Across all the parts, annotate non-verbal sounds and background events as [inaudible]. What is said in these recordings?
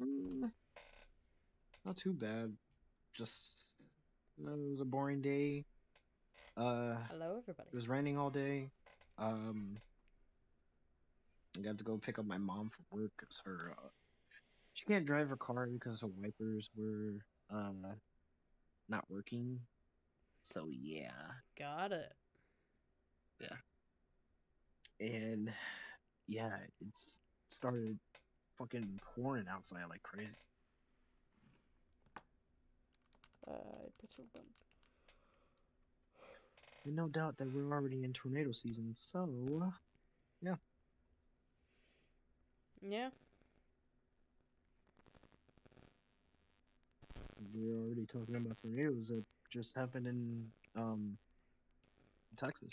Mm, not too bad. Just uh, it was a boring day. Uh, Hello, everybody. it was raining all day. Um, I got to go pick up my mom from work because her uh, she can't drive her car because her wipers were uh not working. So yeah, Got it. Yeah. And yeah, it's started fucking pouring outside like crazy. Uh, some bun- And no doubt that we're already in tornado season, so yeah. Yeah. we're already talking about tornadoes that just happened in um Texas.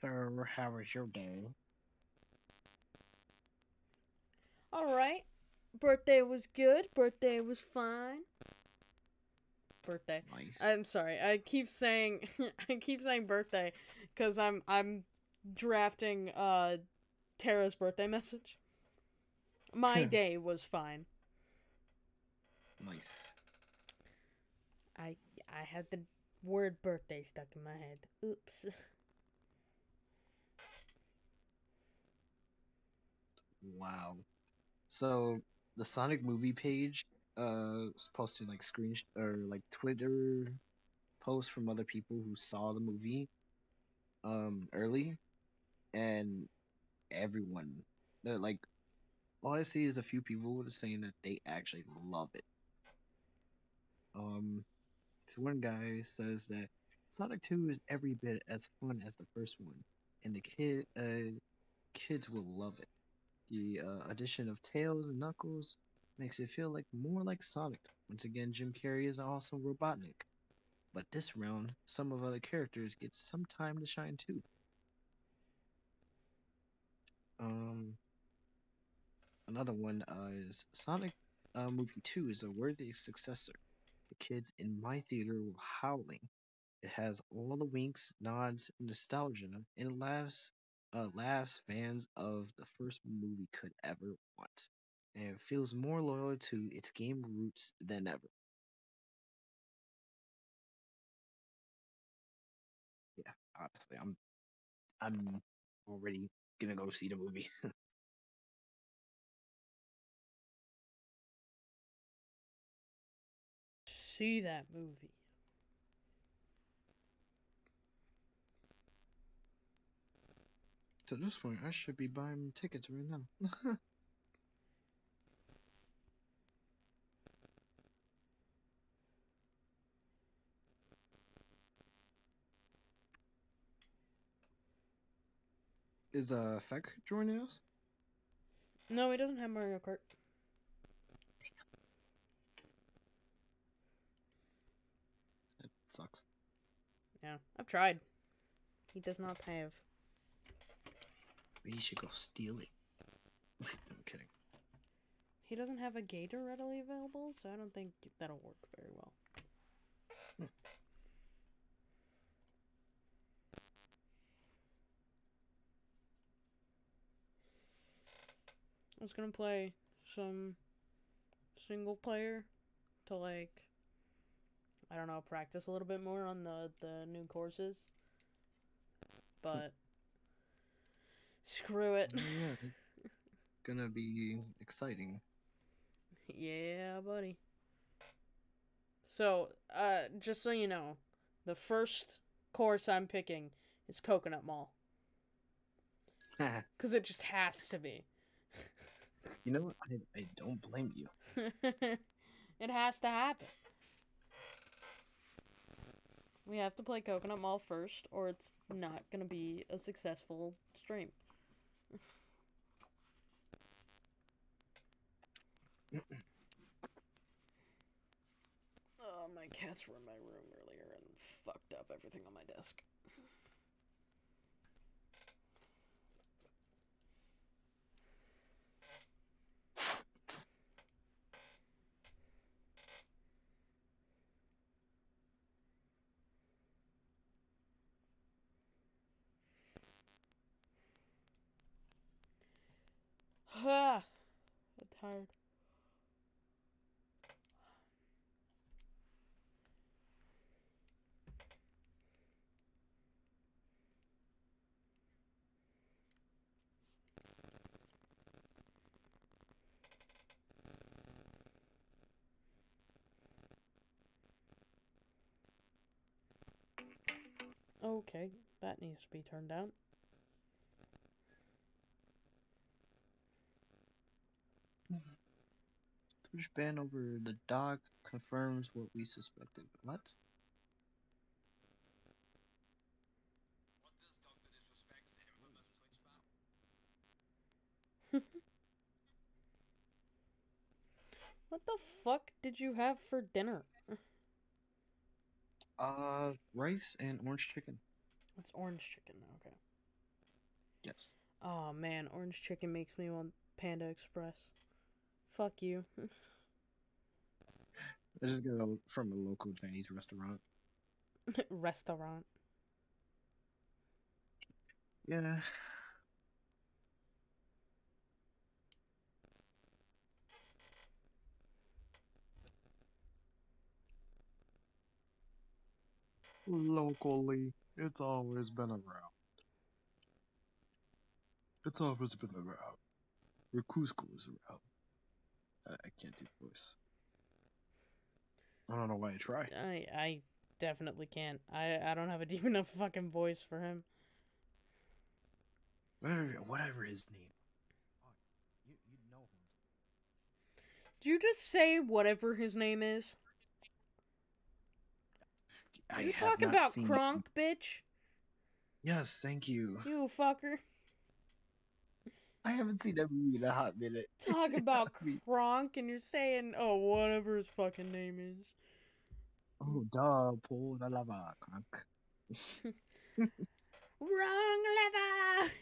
So how was your day? All right. Birthday was good. Birthday was fine. Birthday. Nice. I'm sorry. I keep saying [laughs] I keep saying birthday cuz I'm I'm drafting uh Tara's birthday message. My day was fine. nice. I I had the word birthday stuck in my head. Oops. [laughs] Wow. So the Sonic movie page uh posting like screen or like Twitter posts from other people who saw the movie um early and everyone they're like all I see is a few people saying that they actually love it. Um so one guy says that Sonic 2 is every bit as fun as the first one and the kid uh kids will love it. The uh, addition of Tails and Knuckles makes it feel like more like Sonic. Once again, Jim Carrey is awesome Robotnik. But this round, some of other characters get some time to shine too. Um, another one uh, is Sonic uh, Movie 2 is a worthy successor. The kids in my theater were howling. It has all the winks, nods, nostalgia, and it laughs uh, laughs fans of the first movie could ever want, and feels more loyal to its game roots than ever. Yeah, obviously, I'm I'm already gonna go see the movie. [laughs] See that movie. To this point, I should be buying tickets right now. [laughs] Is uh Fecc joining us? No, he doesn't have Mario Kart. It sucks. Yeah, I've tried. He does not have. You should go steal it. [laughs] I'm kidding. He doesn't have a gator readily available, so I don't think that'll work very well. Hmm. I was gonna play some single player to like I don't know, practice a little bit more on the the new courses. But screw it. Oh, yeah, [laughs] it's gonna be exciting. Yeah, buddy. So, uh, just so you know, the first course I'm picking is Coconut Mall. [laughs] Because it just has to be. you know what? I, I don't blame you. [laughs] it has to happen. We have to play Coconut Mall first, or it's not going to be a successful stream. [clears throat] my cats were in my room earlier and fucked up everything on my desk. [sighs] Ah, I'm tired. Okay, that needs to be turned down. Twitch ban over the dog confirms what we suspected. What? [laughs] What the fuck did you have for dinner? Uh, rice and orange chicken. It's orange chicken. Okay. Yes. Oh man, orange chicken makes me want Panda Express. Fuck you. [laughs] I just got it from a local Chinese restaurant. [laughs] Restaurant. Yeah. Locally, it's always been around. It's always been around. Where Kuzco is around. I, I can't do voice. I don't know why I try. I I definitely can't. I I don't have a [laughs] deep enough fucking voice for him. Whatever, whatever his name. You, you know him. Did you just say whatever his name is? I you have talk not about Kronk, bitch? Yes, thank you. You fucker. I haven't seen that movie in a hot minute. Talk [laughs] about Kronk and you're saying, oh, whatever his fucking name is. Oh, duh, Paul la lava, crank. [laughs] Wrong lever!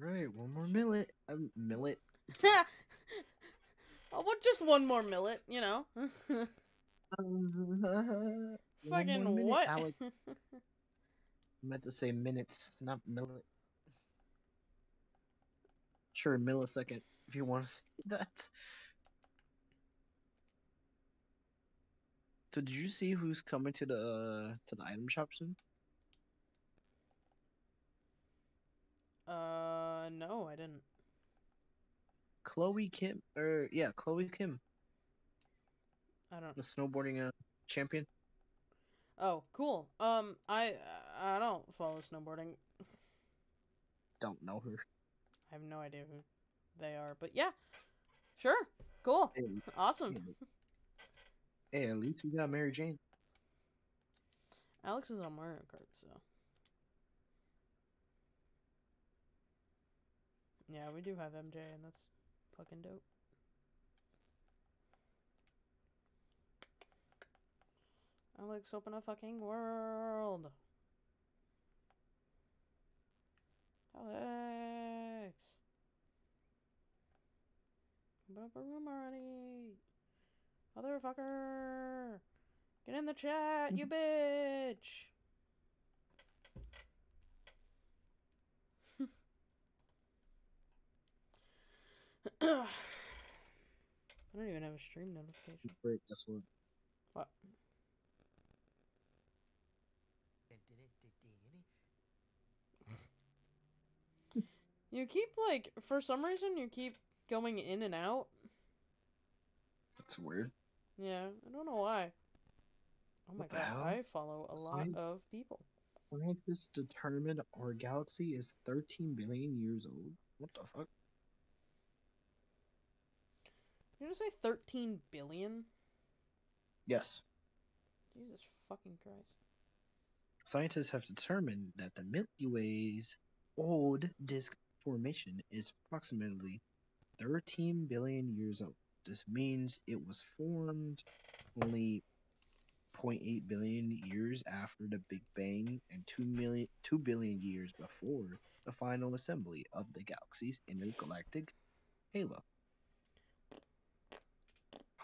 Right, one more millet. Millet. [laughs] oh, what? Just one more millet, you know? [laughs] More Fucking minute, what? Alex. [laughs] I meant to say minutes, not millet. Sure, millisecond, if you want to say that. So did you see who's coming to the uh, to the item shop soon? uh, no, I didn't. Chloe Kim, or yeah, Chloe Kim, I don't. the snowboarding uh, champion. Oh, cool. Um, I I don't follow snowboarding. Don't know her. I have no idea who they are, but yeah, sure, cool, Hey, awesome. hey, at least we got Mary Jane. Alex is on Mario Kart, so yeah, we do have MJ, and that's fucking dope. Alex, open a fucking world. Alex, open up a room already, motherfucker. Get in the chat, you [laughs] bitch. I don't even have a stream notification. Guess what? What? [laughs] You keep like for some reason you keep going in and out. That's weird. Yeah, I don't know why. Oh my god, hell? I follow a lot of people. Scientists determined our galaxy is 13 billion years old. What the fuck? You gonna say 13 billion? Yes. Jesus fucking Christ. Scientists have determined that the Milky Way's old disk formation is approximately 13 billion years old. This means it was formed only 0.8 billion years after the Big Bang and 2 million 2 billion years before the final assembly of the galaxy's intergalactic halo.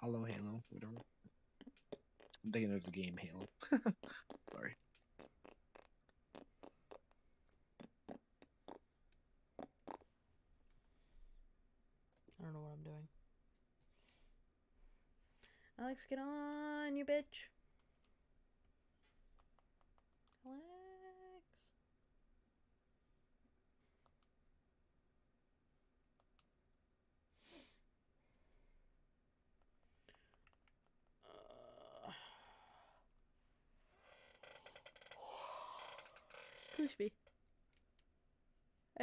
Hollow Halo, whatever. I'm thinking of the game Halo. [laughs] Sorry. I don't know what I'm doing. Alex, get on, you bitch.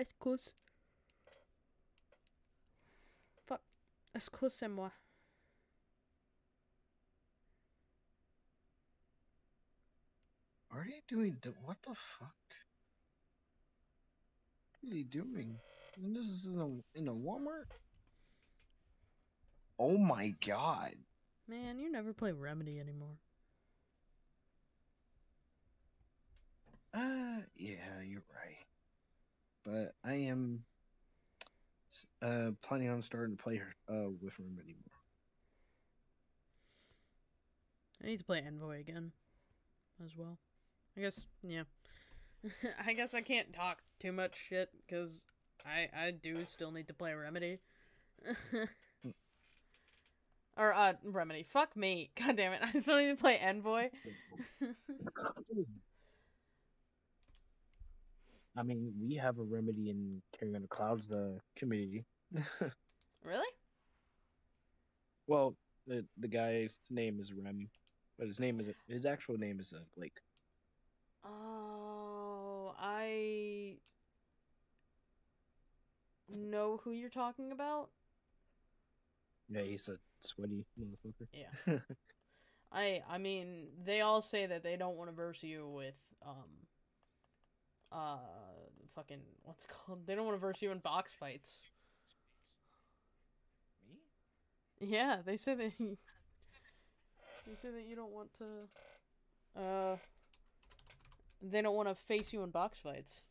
Excuse. Fuck. Excusez-moi. Are they doing the what the fuck? What are they doing? And this is in a in a Walmart? Oh my god. Man, you never play Remedy anymore. Uh yeah, you're right. But I am uh planning on starting to play her uh with Remedy more. I need to play Envoy again as well. I guess, yeah. [laughs] I guess I can't talk too much shit because I I do still need to play Remedy. [laughs] or uh Remedy. Fuck me. [laughs] God damn it. I still need to play Envoy. I mean, we have a remedy in Carrying on the Clouds, the community. [laughs] really? well, the the guy's name is Rem, but his name is his actual name is uh, Blake. Oh, I know who you're talking about. Yeah, he's a sweaty motherfucker. Yeah. [laughs] I I mean, they all say that they don't want to verse you with um uh fucking what's it called? They don't want to verse you in box fights. Me? Yeah, they say that he, they say that you don't want to uh they don't want to face you in box fights.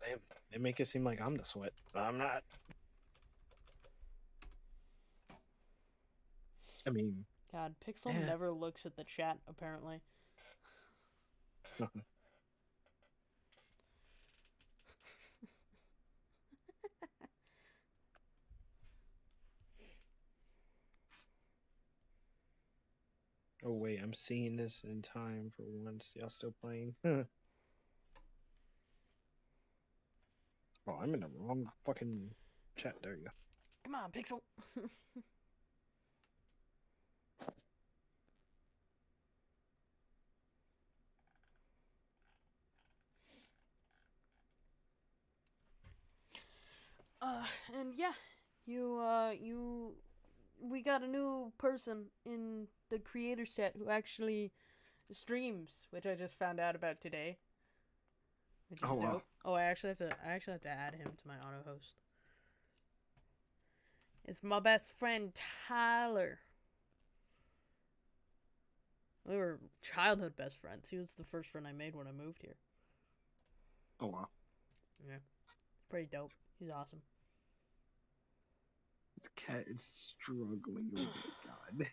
They, they make it seem like I'm the sweat, but I'm not. I mean, God, Pixel never looks at the chat apparently. [laughs] oh wait, I'm seeing this in time for once. Y'all still playing? [laughs] oh, I'm in the wrong fucking chat. There you go. Come on, Pixel. [laughs] uh, and yeah, you uh, you, we got a new person in the creators chat who actually streams, which I just found out about today. Oh, wow. Oh, I actually have to. I actually have to add him to my auto host. It's my best friend Tyler. We were childhood best friends. He was the first friend I made when I moved here. Oh wow. Yeah. Pretty dope. He's awesome. This cat is struggling. Oh my [sighs] god.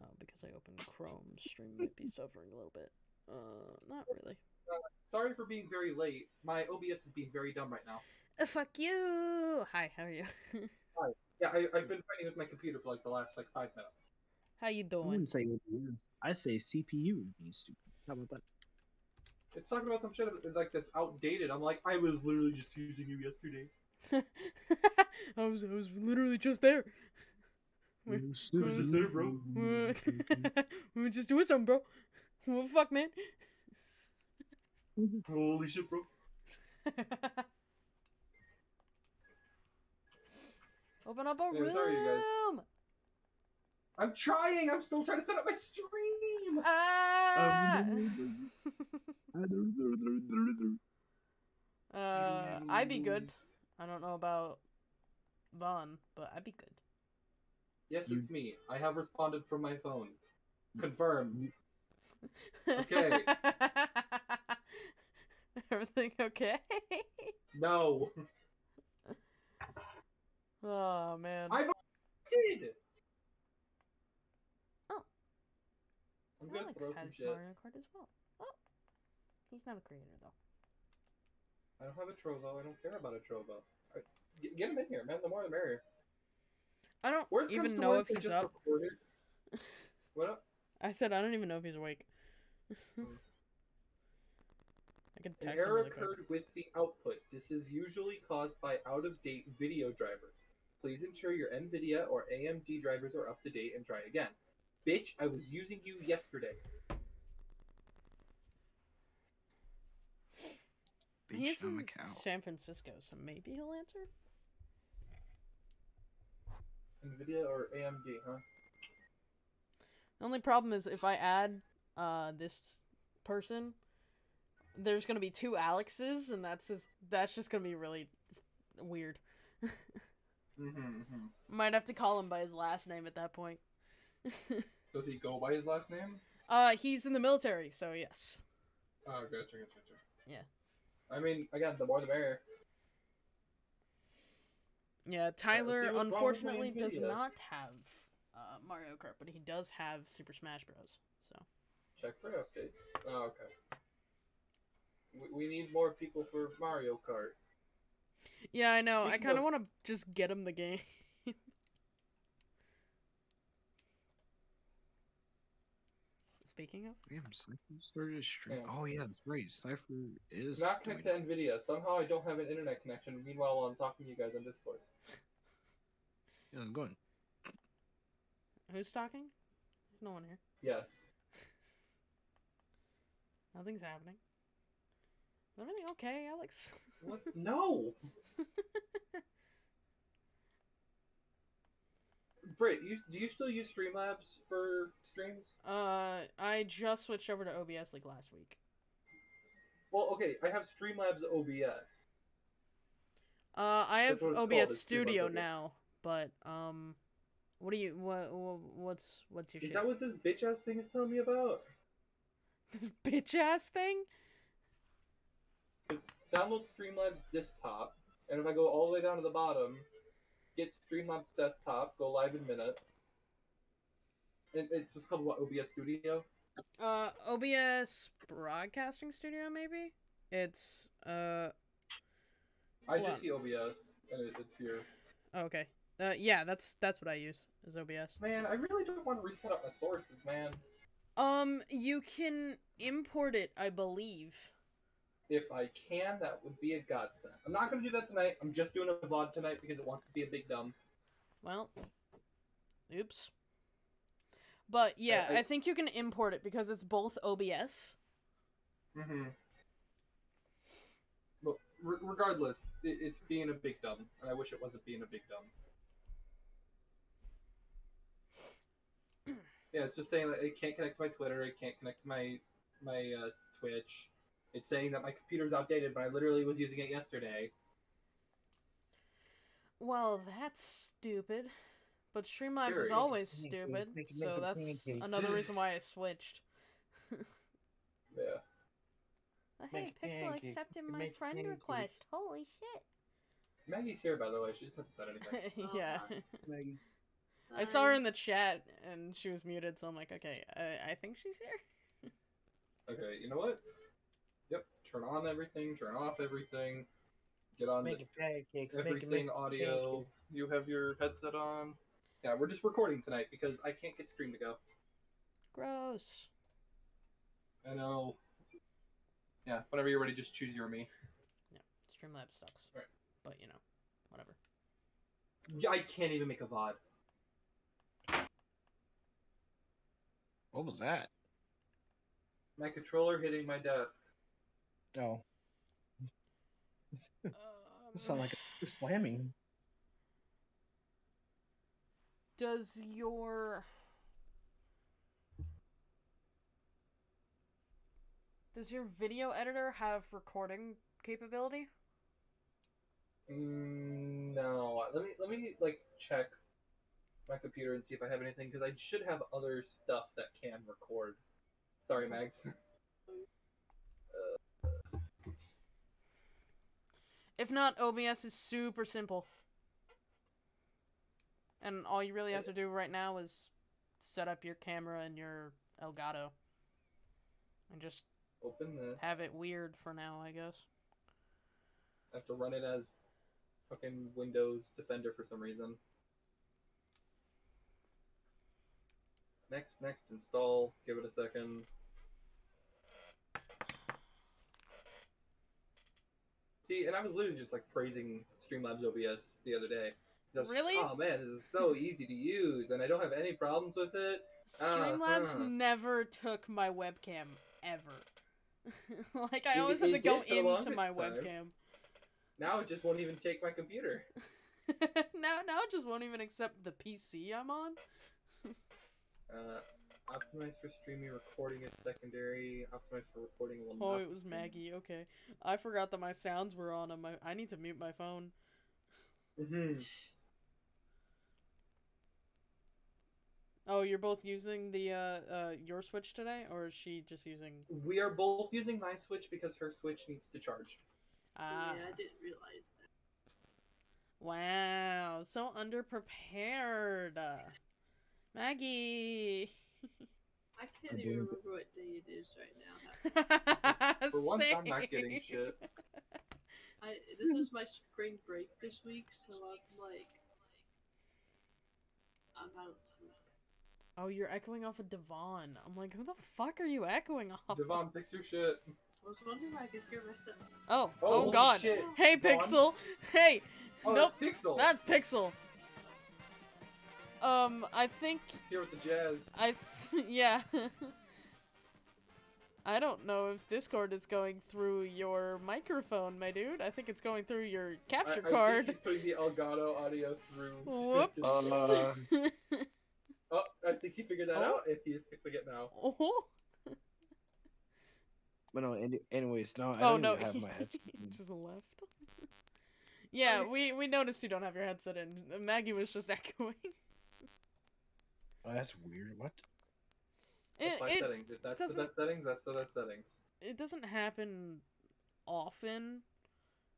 Oh, because I opened Chrome, stream might be suffering a little bit. Uh, not really. Sorry for being very late. My OBS is being very dumb right now. Uh, fuck you! Hi, how are you? [laughs] Hi. Yeah, I, I've been fighting with my computer for like the last like five minutes. how you I doing? wouldn't say OBS. I say CPU is being stupid. How about that? It's talking about some shit like that's outdated. I'm like, I was literally just using you yesterday. [laughs] I was I was literally just there. Wait, Oh, who's there, bro? we [laughs] were just doing something, bro. What the fuck, man? [laughs] Holy shit, bro! Open up a Yeah, room. sorry, you guys. I'm trying. I'm still trying to set up my stream. Ah. Uh, I'd be good. I don't know about Vaughn, but I'd be good. Yes, it's me. I have responded from my phone. Confirmed. Okay. [laughs] Everything okay? No. oh man. I did. Oh. I'm gonna Alex throw some shit. Mario Kart as well. Oh, he's not a creator though. I don't have a Trovo. I don't care about a Trovo. I, get, get him in here, man. The more the merrier. I don't Worst even know if he's up. record. [laughs] What up? I said I don't even know if he's awake. Hmm. [laughs] I could An text him error really quick. occurred with the output. This is usually caused by out-of-date video drivers. Please ensure your NVIDIA or AMD drivers are up to date and try again. Bitch, I was using you yesterday. He's Bitch, I'm in cow. San Francisco, so maybe he'll answer. NVIDIA or AMD, huh? The only problem is if I add uh this person, there's gonna be two Alexes, and that's just that's just gonna be really weird. [laughs] Mm-hmm, mm-hmm. Might have to call him by his last name at that point. [laughs] Does he go by his last name? uh, he's in the military, so yes. Oh, gotcha, gotcha, gotcha. Yeah. I mean, again, the more the merrier. Yeah, Tyler with unfortunately does not have uh, Mario Kart, but he does have Super Smash Bros. So Check for updates. Oh, okay. We, we need more people for Mario Kart. yeah, I know. I kind of- want to just get him the game. Speaking of, Damn, Cypher started a stream. Yeah. Oh yeah, that's right. Cypher is Not connected to Nvidia. Somehow I don't have an internet connection. Meanwhile, I'm talking to you guys on Discord. Yeah, it's going. who's talking? There's no one here. Yes. [laughs] Nothing's happening. Is everything okay, Alex? What? No. [laughs] Britt, you do you still use Streamlabs for streams? uh, I just switched over to OBS like last week. Well, okay, I have Streamlabs OBS. Uh, I have called, OBS Studio OBS. now, but um, what do you what, what what's what's your Is shit? that what this bitch ass thing is telling me about? [laughs] this bitch ass thing? Download Streamlabs desktop, and if I go all the way down to the bottom, get Streamlabs desktop, go live in minutes. And it's just called what OBS Studio. Uh, OBS Broadcasting Studio maybe. It's uh I just on. see OBS, and it, it's here. oh, okay. Uh, yeah, that's that's what I use is OBS. Man, I really don't want to reset up my sources, man. Um, you can import it, I believe. If I can, that would be a godsend. I'm not gonna do that tonight. I'm just doing a VOD tonight because it wants to be a big dumb. Well, oops. But yeah, I- I think you can import it because it's both OBS. Mm-hmm. But re- regardless, it, it's being a big dumb, and I wish it wasn't being a big dumb. [clears throat] yeah, it's just saying that it can't connect to my Twitter, it can't connect to my my uh, Twitch. It's saying that my computer's outdated, but I literally was using it yesterday. Well, that's stupid. But Streamlabs Sure, is always stupid, so that's another [laughs] reason why I switched. Yeah. [laughs] Oh, hey, Make Pixel pancakes, accepted make my friend pancakes. request. Holy shit. Maggy's here, by the way. She just hasn't said anything. [laughs] Oh, yeah. hi. Maggy. I saw her in the chat and she was muted, so I'm like, okay, I, I think she's here. Okay, you know what? Yep. Turn on everything. Turn off everything. Get on the, pancakes. everything making audio. pancakes. You have your headset on. Yeah, we're just recording tonight because I can't get stream to go. Gross. I know. Yeah, whenever you're ready, just choose your me. Yeah, Streamlabs sucks. Right. But you know, whatever. Yeah, I can't even make a VOD. What was that? My controller hitting my desk. Oh, it sounded like you're slamming. Does your Does your video editor have recording capability? Mm, no, let me let me like check my computer and see if I have anything because I should have other stuff that can record. Sorry, Mags. [laughs] If not, OBS is super simple. And all you really have to do right now is set up your camera and your Elgato. And just Open this. have it weird for now, I guess. I have to run it as fucking Windows Defender for some reason. Next, next, install. Give it a second. See, and I was literally just like praising Streamlabs OBS the other day. Just, Really? oh man, this is so [laughs] easy to use, and I don't have any problems with it. Streamlabs Uh-huh. never took my webcam ever. [laughs] like I always have it to go did for the into my time. webcam. Now it just won't even take my computer. [laughs] now now it just won't even accept the PC I'm on. Uh, optimize for streaming, recording is secondary. Optimize for recording will Oh, not it was be- Maggy. Okay, I forgot that my sounds were on. On my, I need to mute my phone. Mhm. Oh, you're both using the uh, uh your Switch today, or is she just using? We are both using my Switch because her Switch needs to charge. Ah, Yeah, I didn't realize that. wow, so underprepared, Maggy. [laughs] I can't I'm even doing remember what day it is right now. [laughs] For once, I'm not getting shit. [laughs] I this is my spring break this week, so I'm like, I'm out. Oh, you're echoing off of Devon. I'm like, who the fuck are you echoing off? Devon, fix your shit. I was wondering if I could hear myself. Oh, Oh, oh God. shit. Hey, Devon. Pixel. Hey. Oh, nope. that's Pixel. That's Pixel. Um, I think Here with the jazz. I th- [laughs] yeah. [laughs] I don't know if Discord is going through your microphone, my dude. I think it's going through your I, capture I card. think he's putting the Elgato audio through. [laughs] Whoops. Uh, oh, I think he figured that Oh. out, and he is fixing it now. oh, but no. Anyways, no. I oh don't no, even have my headset. just left. yeah, Sorry. we we noticed you don't have your headset in. Maggy was just echoing. Oh, that's weird. What? It, Apply it settings. If that's the doesn't- best settings, that's the best settings. it doesn't happen often.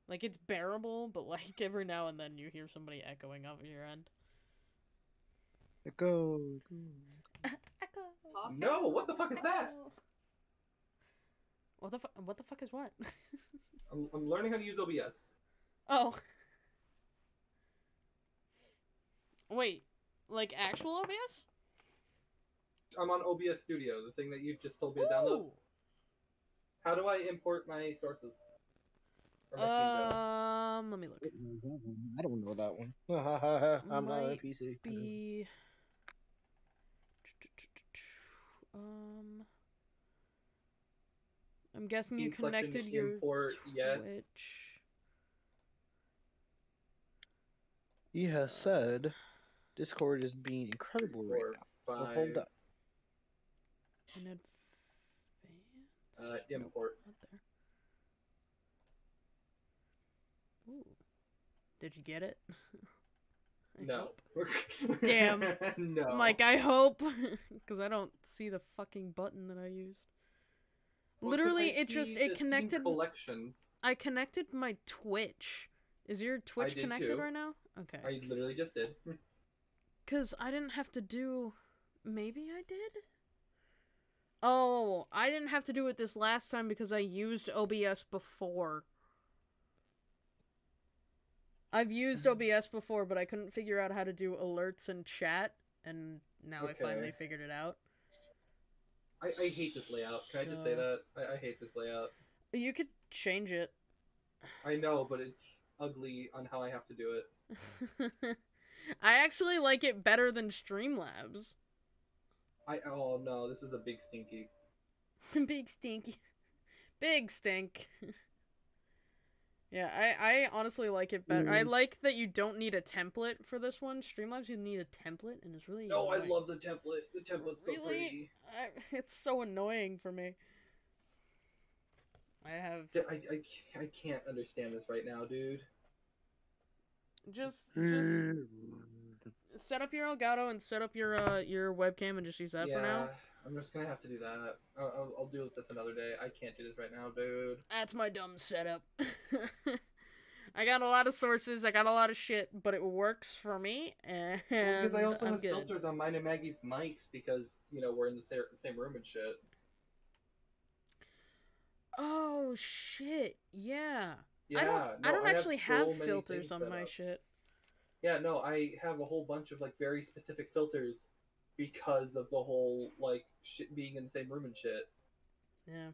Like it's bearable, but like [laughs] every now and then you hear somebody echoing off of your end. Echo. go. [laughs] Echo. Talk. No, what the fuck is that? What the fuck? What the fuck is what? [laughs] I'm, I'm learning how to use OBS. oh. Wait, like actual OBS? I'm on OBS Studio, the thing that you just told me to download. Ooh. How do I import my sources? Or my? Um, let me look. What was that? I don't know that one. [laughs] I'm not on Might PC. Be. Um. I'm guessing you connected your import, yes. Twitch. He has said Discord is being incredible right Four, now. So hold up. In advance. uh, Nope, import. not there. Ooh. Did you get it? [laughs] I No. [laughs] Damn. [laughs] no. I'm like, I hope, because I don't see the fucking button that I used. Well, 'cause Literally, I it just it connected. collection. I connected my Twitch Is your Twitch connected too. right now? Okay. I literally just did. Cause I didn't have to do. Maybe I did. Oh, I didn't have to do it this last time because I used OBS before. I've used Mm-hmm. OBS before, but I couldn't figure out how to do alerts and chat, and now I finally figured it out. I, I hate this layout. Can I just say that? I, I hate this layout. You could change it. I know, but it's ugly on how I have to do it. [laughs] I actually like it better than Streamlabs. I oh no, this is a big stinky. [laughs] Big stinky. [laughs] Big stink. [laughs] yeah, I, I honestly like it better. I Mm. like that you don't need a template for this one. Streamlabs, you need a template, and it's really No, I love the template. The template's so Really? pretty. I, it's so annoying for me. I have D- I, I, ca- I can't understand this right now, dude. just just set up your Elgato and set up your uh your webcam and just use that yeah, for now. I'm just gonna have to do that. I'll, I'll, I'll do this another day. I can't do this right now, dude. That's my dumb setup. [laughs] I got a lot of sources, I got a lot of shit, but it works for me, and Because I also I'm have good. filters on mine and Maggy's mics because you know we're in the sa- same room and shit. Oh shit! Yeah. Yeah, I don't. no, I don't have actually so have filters on my up. shit. Yeah, no, I have a whole bunch of like very specific filters because of the whole like shit being in the same room and shit. Yeah.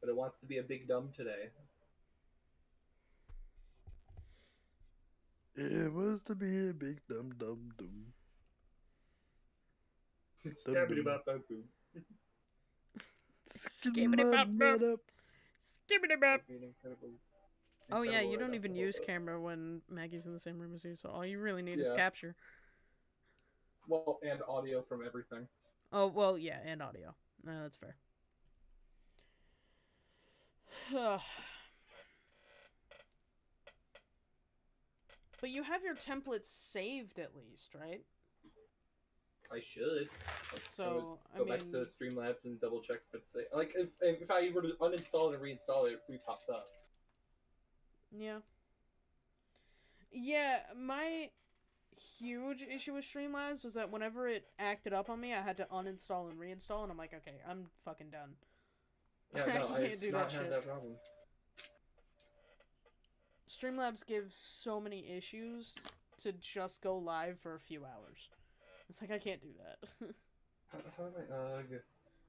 But it wants to be a big dumb today. It wants to be a big dumb dum dum dum. Stabby-dabba-boo. Skibbity-bop-bop. Skibbity-bop. Being incredible- Oh yeah, you don't even use camera when Maggy's in the same room as you, so all you really need is capture. Well, and audio from everything. Oh well, yeah, and audio. No, that's fair. [sighs] but you have your templates saved at least, right? I should. So I go mean, back to Streamlabs and double check if it's like if if I were to uninstall it and reinstall it, it re-pops up. Yeah, yeah. My huge issue with Streamlabs was that whenever it acted up on me, I had to uninstall and reinstall, and I'm like, okay, I'm fucking done. Yeah, [laughs] no, I can't do not that had shit. that problem. Streamlabs gives so many issues to just go live for a few hours. It's like I can't do that. [laughs] How, how do I? Ugh.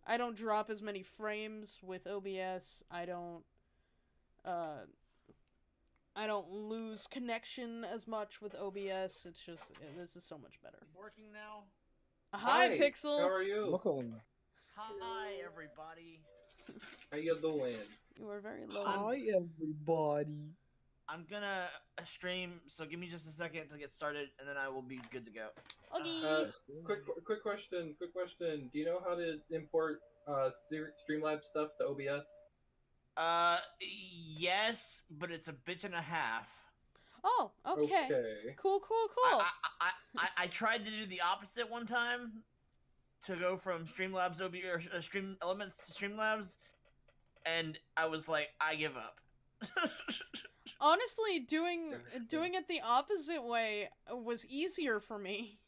I don't drop as many frames with OBS. I don't uh I don't lose connection as much with OBS. It's just this is so much better. It's working now. Hi, How Pixel. How are you? Welcome. Hi, everybody. [laughs] How you doing? You are very low. Hi, everybody. I'm gonna uh, stream, so give me just a second to get started, and then I will be good to go. Okay. Uh, quick, quick question. Quick question. Do you know how to import uh Streamlabs stuff to OBS? Uh, yes, but it's a bitch and a half. oh, okay. Cool, cool, cool. I, I, I, I, I tried to do the opposite one time, to go from Streamlabs OB or uh, Stream Elements to Streamlabs, and I was like, I give up. [laughs] Honestly, doing doing it the opposite way was easier for me.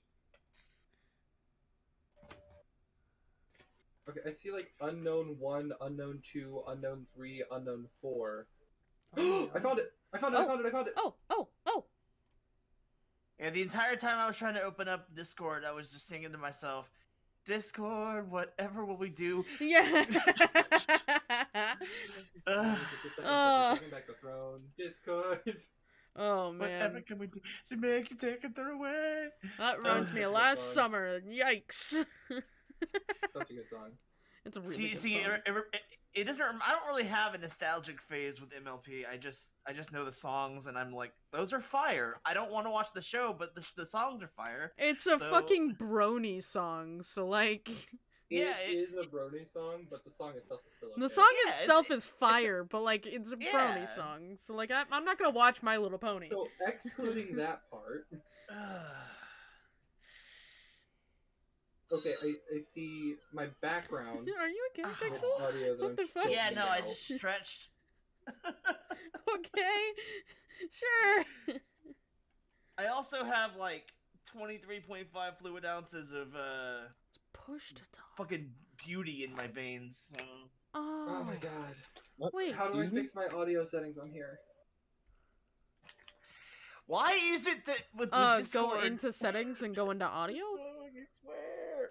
Okay, I see like unknown one, unknown two, unknown three, unknown four. [gasps] Oh, I found it! I found it! I Oh. found it! I found it! Oh, oh, oh. Yeah, the entire time I was trying to open up Discord, I was just singing to myself, Discord, whatever will we do? Yeah. [laughs] Ugh. Just Uh. taking [laughs] back the throne. Discord. oh Whatever man, can we do to make you take it away? that reminds me of Such a good last song. summer. Yikes! [laughs] [laughs] Such a good song. it's a really see, good see, song. it, it, it doesn't. rem- I don't really have a nostalgic phase with MLP. I just, I just know the songs, and I'm like, those are fire. I don't want to watch the show, but the, the songs are fire. It's a so- fucking brony song, so like Yeah, it it- is a Brony song, but the song itself is still okay. the song Yeah, it's- itself it- is fire, but like it's a Yeah. brony song, so like I, I'm not gonna watch My Little Pony. So excluding [laughs] that part, [sighs] okay, I, I see my background Are you okay, Oh. Pixel? audio that What I'm the fuck? yeah, no, I just stretched. [laughs] [laughs] okay, sure. I also have like 23.5 fluid ounces of uh Push to talk. fucking beauty in my veins. So. Oh, Oh my god. What? wait. How do I Excuse me? fix my audio settings on here? Why is it that with, with Uh, Discord? go into settings and go into audio. [laughs]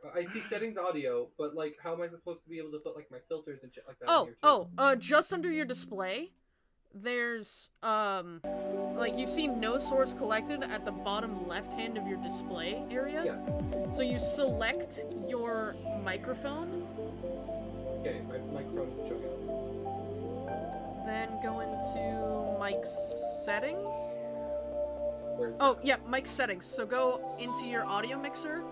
I. I see settings audio, but like, how am I supposed to be able to put like my filters and shit like that? Oh, oh, uh, just under your display, there's um, like you see no source collected at the bottom left hand of your display area. Yes. So you select your microphone, Okay, my microphone is showing then go into mic settings. Oh, yeah, mic settings. So go into your audio mixer.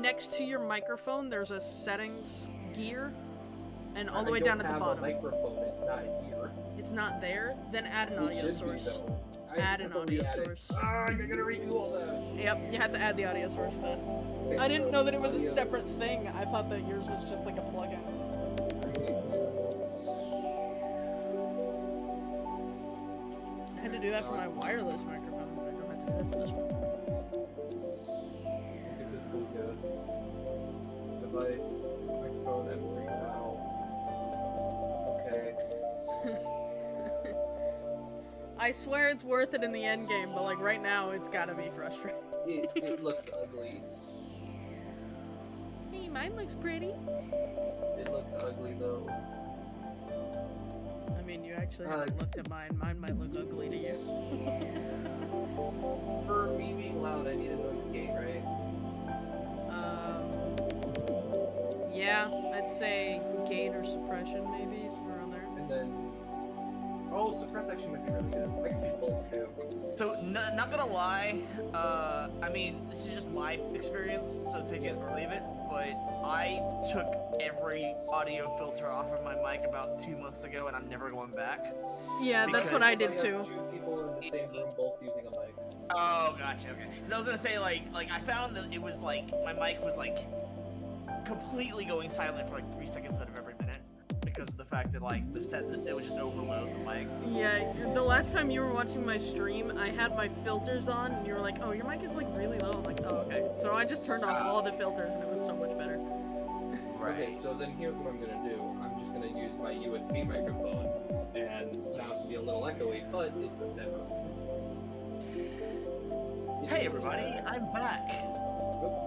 Next to your microphone, there's a settings gear, and all the I way down at the bottom. A microphone. It's not here. It's not there. Then add an It audio source. Add an audio re-add source. Ah, I gotta redo all that. Yep, you have to add the audio source then. I didn't know that it was a separate thing. I thought that yours was just like a plugin. I had to do that for my wireless microphone, but I don't have to do that for this one. Get this Bluetooth device, microphone, M3 now. Okay. [laughs] I swear it's worth it in the end game, but like right now, it's gotta be frustrating. It, it looks ugly. Hey, mine looks pretty. It looks ugly though. I mean, you actually Uh, haven't looked at mine. Mine might look ugly to you. [laughs] For me being loud, I need a noise yeah, I'd say gain or suppression, maybe somewhere around there. And then. Oh, suppress actually might be really good. I can use both too. So, n- not gonna lie, uh, I mean, this is just my experience, so take it or leave it, but I took every audio filter off of my mic about two months ago, and I'm never going back. Yeah, that's what I did too. Two people in the same room, both using a mic. Oh, gotcha, okay. 'Cause I was gonna say, like, like I found that it was like, my mic was like, completely going silent for like three seconds out of every minute, because of the fact that, like, the set, it would just overload the mic. Yeah, the last time you were watching my stream, I had my filters on, and you were like, "Oh, your mic is like really low." I'm like, "Oh, okay." So I just turned off all the filters, and it was so much better. [laughs] Okay, so then here's what I'm gonna do. I'm just gonna use my USB microphone, and now it's gonna be a little echoey, but it's a demo. Hey everybody. I'm back.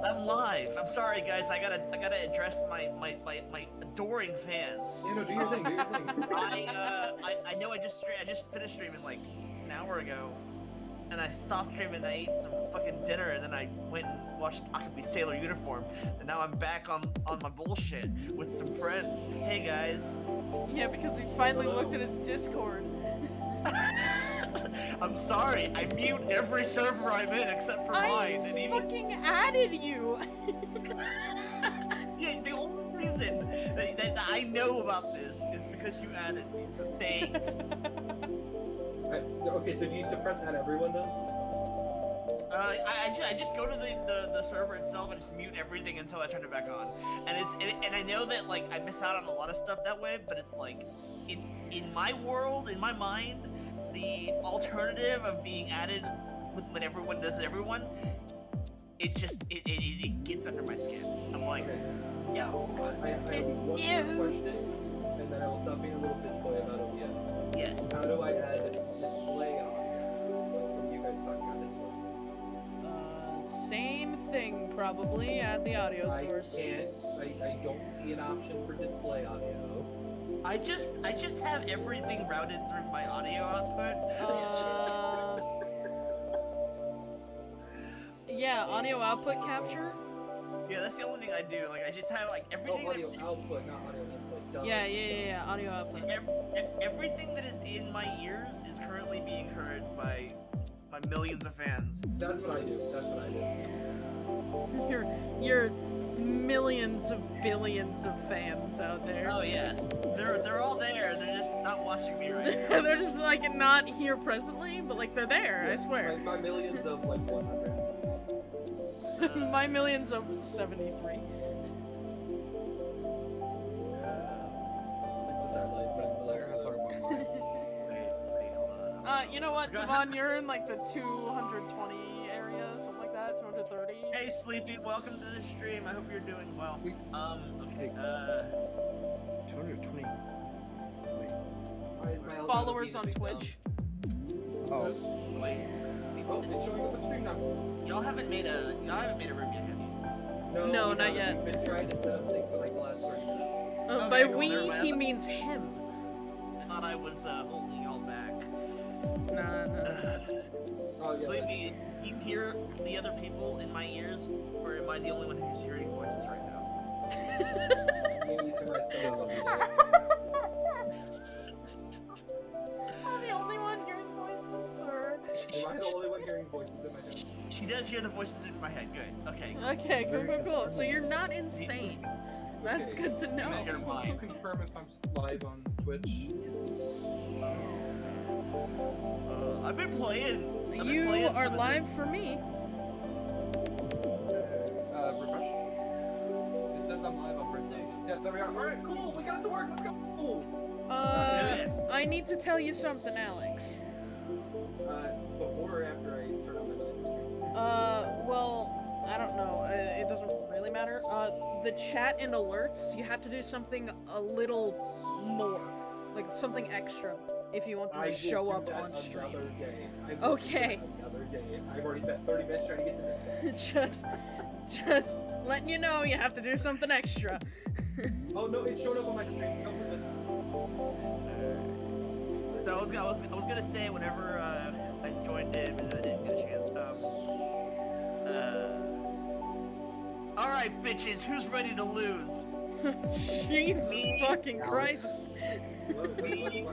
I'm live. I'm sorry guys, I gotta I gotta address my my, my, my adoring fans. Yeah, no, do your thing, do your thing. [laughs] I uh I, I know I just I just finished streaming like an hour ago. And I stopped streaming I ate some fucking dinner and then I went and watched Akebi Sailor Uniform. And now I'm back on on my bullshit with some friends. Hey guys. Yeah, because he finally looked at his Discord. [laughs] [laughs] I'm sorry, I mute every server I'm in except for mine and I even fucking added you. [laughs] Yeah, the only reason that, that I know about this is because you added me, so thanks. [laughs] I, okay, so do you suppress at everyone then? uh, I, I, just, I just go to the, the, the server itself and just mute everything until I turn it back on. And it's and, and I know that like I miss out on a lot of stuff that way, but it's like in in my world, in my mind, the alternative of being added with, when everyone does it, everyone, it just it, it, it it gets under my skin. I'm like, Okay. yo, I, I have one more question, and then I will stop being a little bitch boy about OBS. yes. How do I add display on? From you guys talking about this one. Uh, same thing, probably. Add the audio source. I can't. I, I don't see an option for display audio. I just I just have everything routed through my audio output. Uh, yeah, audio output capture. yeah, that's the only thing I do. Like I just have like Oh, everything. audio that, output, not audio input. Duh. Yeah, yeah, yeah, yeah, audio output. ev- ev- everything that is in my ears is currently being heard by my millions of fans. That's what I do. That's what I do. [laughs] Your your millions of billions of fans out there. Oh yes, they're they're all there. They're just not watching me right [laughs] now. they're just like not here presently, but like they're there. I swear. My, my millions of like 100. [laughs] My millions of seventy-three. What's uh, that like? That's the We're gonna last [laughs] talk uh, one. about mine. Wait, wait, hold on. you know what, Dievonne, you're in like the 220 Hey, Sleepy, welcome to the stream. I hope you're doing well. Wait. Um, okay, Hey. uh, 220. Wait. Why is my algorithm Followers on big dumb? Twitch. Oh, wait. Oh, it's showing up on stream now. Y'all haven't made a, y'all haven't made a room yet, have you? No, No, not haven't. yet. We've been trying to set up things for like the last 30 minutes. Uh, Okay, by well, we, never mind. he means him. I thought I was, uh, holding y'all back. Nah, nah. [sighs] Oh, yeah. Sleepy, do you hear the other people in my ears, or am I the only one who's hearing voices right now? Maybe. [laughs] I'm the only one hearing voices, or... She, Am I the only one hearing voices in my head? she does hear the voices in my head. Good. Okay. Okay, cool, cool, cool. So you're not insane. That's Okay. good to know. Never can you confirm if I'm live on Twitch? Uh, I've been playing. I've been You playing are live for me. Uh, refresh. It says I'm live on Brit Yeah, there we are. Alright, cool. We got to work. Let's go. Cool. Uh, Yes. I need to tell you something, Alex. Uh, before or after I turn on my live? Uh, well, I don't know. Uh, it doesn't really matter. Uh, the chat and alerts, you have to do something a little more. Like something extra if you want them I to will show up on stream. Day. I will do Okay. day. I've already spent 30 minutes trying to get to this. [laughs] just, just letting you know you have to do something extra. [laughs] Oh no, it showed up on my stream. No, we're. So I was, I was, I was gonna say whenever uh, I joined in, but I didn't get a chance. Um, uh, all right, bitches, who's ready to lose? Jesus Me, fucking. Christ. Me?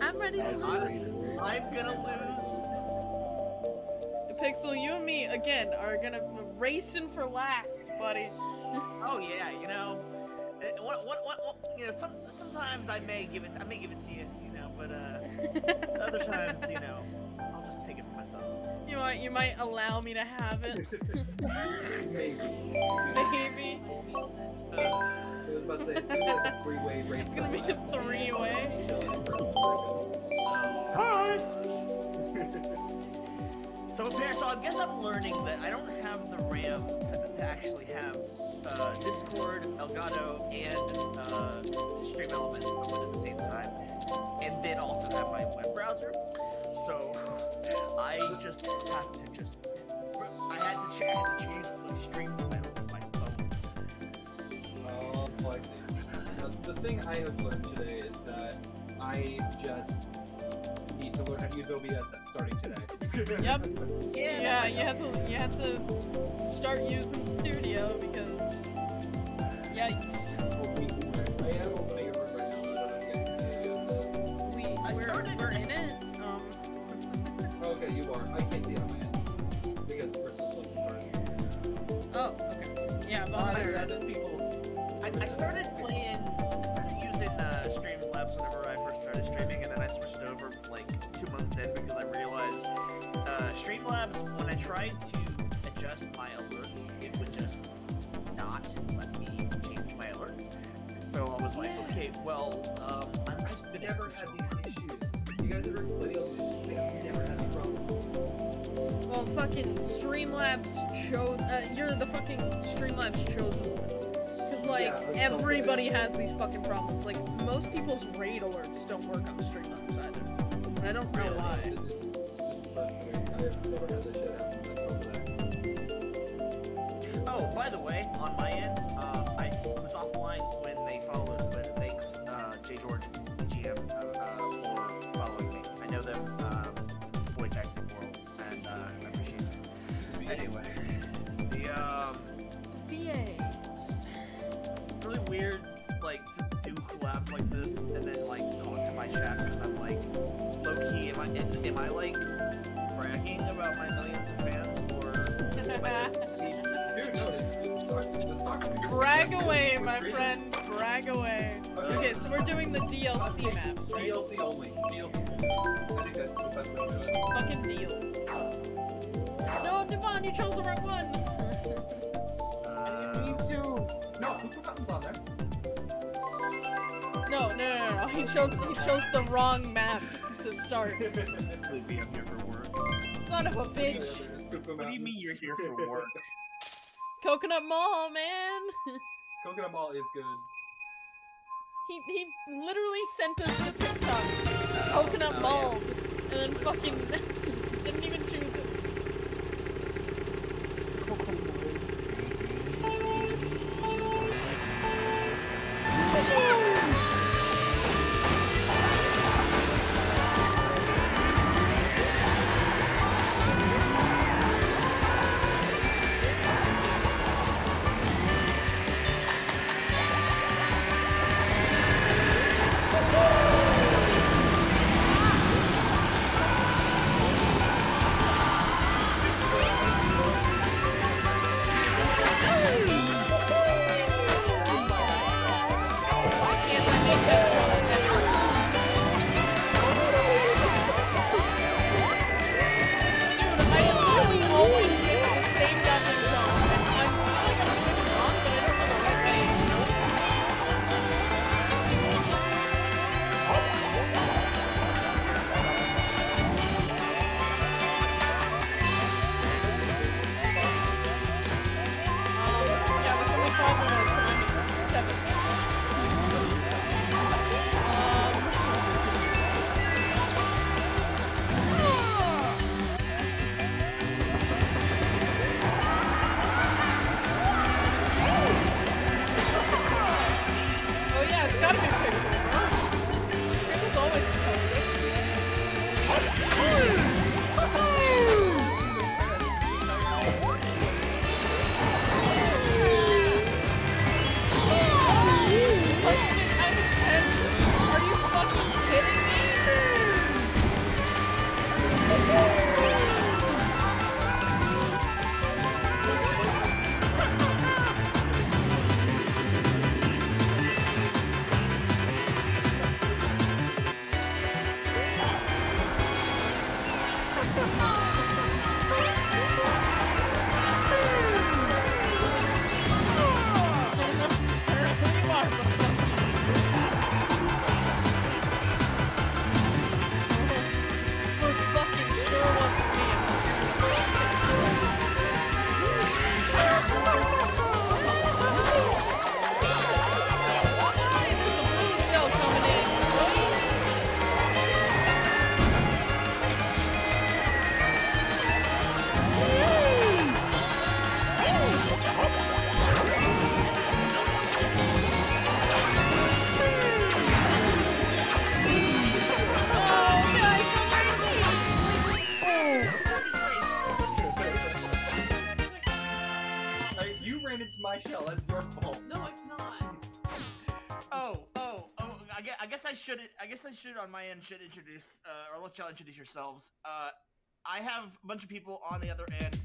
I'm ready to lose. ready to lose. I'm gonna lose. Pixel, you and me again are gonna racing for last, buddy. Oh yeah, you know, what, what, what, what, you know, some, sometimes I may give it, I may give it to you, you know, but uh, other times, you know, I'll just take it for myself. you might you might allow me to have it. Maybe. [laughs] [laughs] Maybe. Uh, I was about to say, it's gonna be a three-way race. [laughs] It's gonna be a three-way. Hi. So, apparently, so I guess I'm learning that I don't have the RAM to, to actually have uh, Discord, Elgato, and uh, Stream Elements open at the same time, and then also have my web browser. So I just have to just I had to, ch- I had to change the stream title of my phone. Oh, I see. The thing I have learned today is that I just need to learn how to use OBS at starting today. [laughs] Yep. Yeah, you have to you have to start using Studio because yikes. I am we're, started we're in it. Um Oh, okay, you are. I can't see it on my end. Because the person's looking for it. oh okay. Yeah, Oh, but I there. said people. I, I started playing, I started using uh, Streamlabs whenever I first started streaming, and then I switched over like two months in because I realized uh, Streamlabs, when I tried to adjust my alerts, it would just not let me change my alerts. So I was like, Yeah. okay, well, um, I'm I've just never had these issues. You guys ever explain all these issues? I've never had these problems. Well, fucking Streamlabs chose. Uh, you're the fucking Streamlabs chosen one. Cause like Yeah, everybody has these fucking problems. Like most people's raid alerts don't work on Streamlabs either. And I don't know why. He chose he chose the wrong map to to start. I'm here for work. Son of a bitch. What do you mean you're here for work? [laughs] Coconut Mall, man. [laughs] Coconut Mall is good. He he literally sent us the TikTok. Coconut Oh, Mall. And then fucking [laughs] didn't even end should introduce, uh, or let y'all introduce yourselves. Uh, I have a bunch of people on the other end.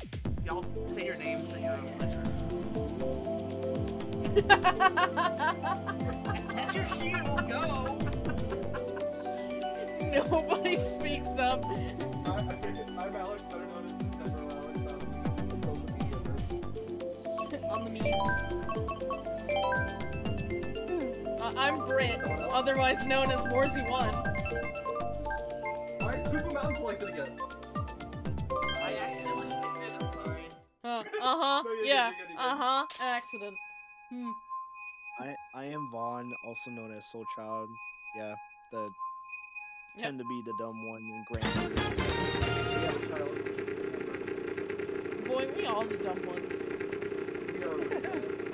Y'all say your names at your own pleasure. That's your cue. Go. Nobody speaks up. I'm Alex, better known as nerd. on the memes. Uh, I'm Brit, otherwise known as Warsee1. Alright, Choco Mountain again. I accidentally did it. I'm sorry. Uh, [laughs] uh-huh, No, you're yeah, you're good, you're good. uh-huh, accident. Hmm. I I am Vaughn, also known as Soul Child. Yeah, the Yep. tend to be the dumb one in Grand Prix. Yeah, Boy, we all the dumb ones. [laughs]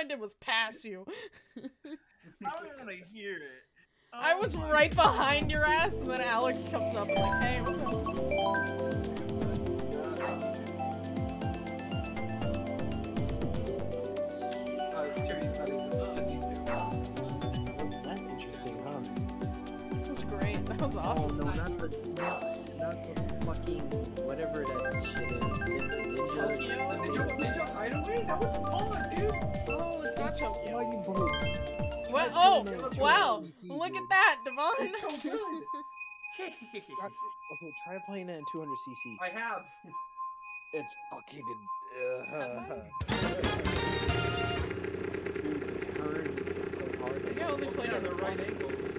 I did was pass you. [laughs] I don't want to hear it. I Oh was my right God. behind your ass, and then Alex comes up and like, hey, what's up? Charity's not even to these two. That's interesting, huh? That was great. That was Oh no, not the not, not the fucking whatever that shit is. Nin- Ninja. Tokyo? State- Ninja, Ninja Hideaway? That was fun, dude! Oh, it's not Tokyo. Why you both? What? Oh, playing it at wow. 200cc, Look dude. at that, Dievonne. It's so good! [laughs] [laughs] Okay, try playing it in 200cc. I have! It's fucking. Uh, [laughs] dude, the turn is so hard. I think I only played on the the right right.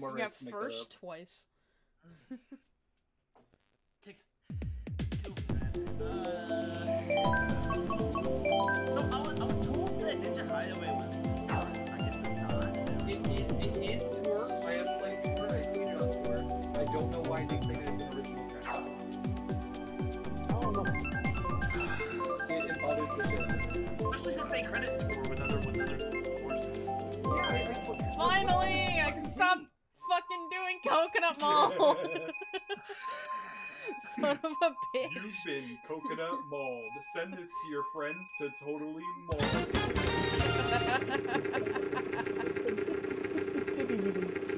We got Yeah, one 'cause more you got to make that first twice. [laughs] a bitch. You've been coconut mauled. Send this to your friends to totally maul. [laughs]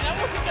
Não,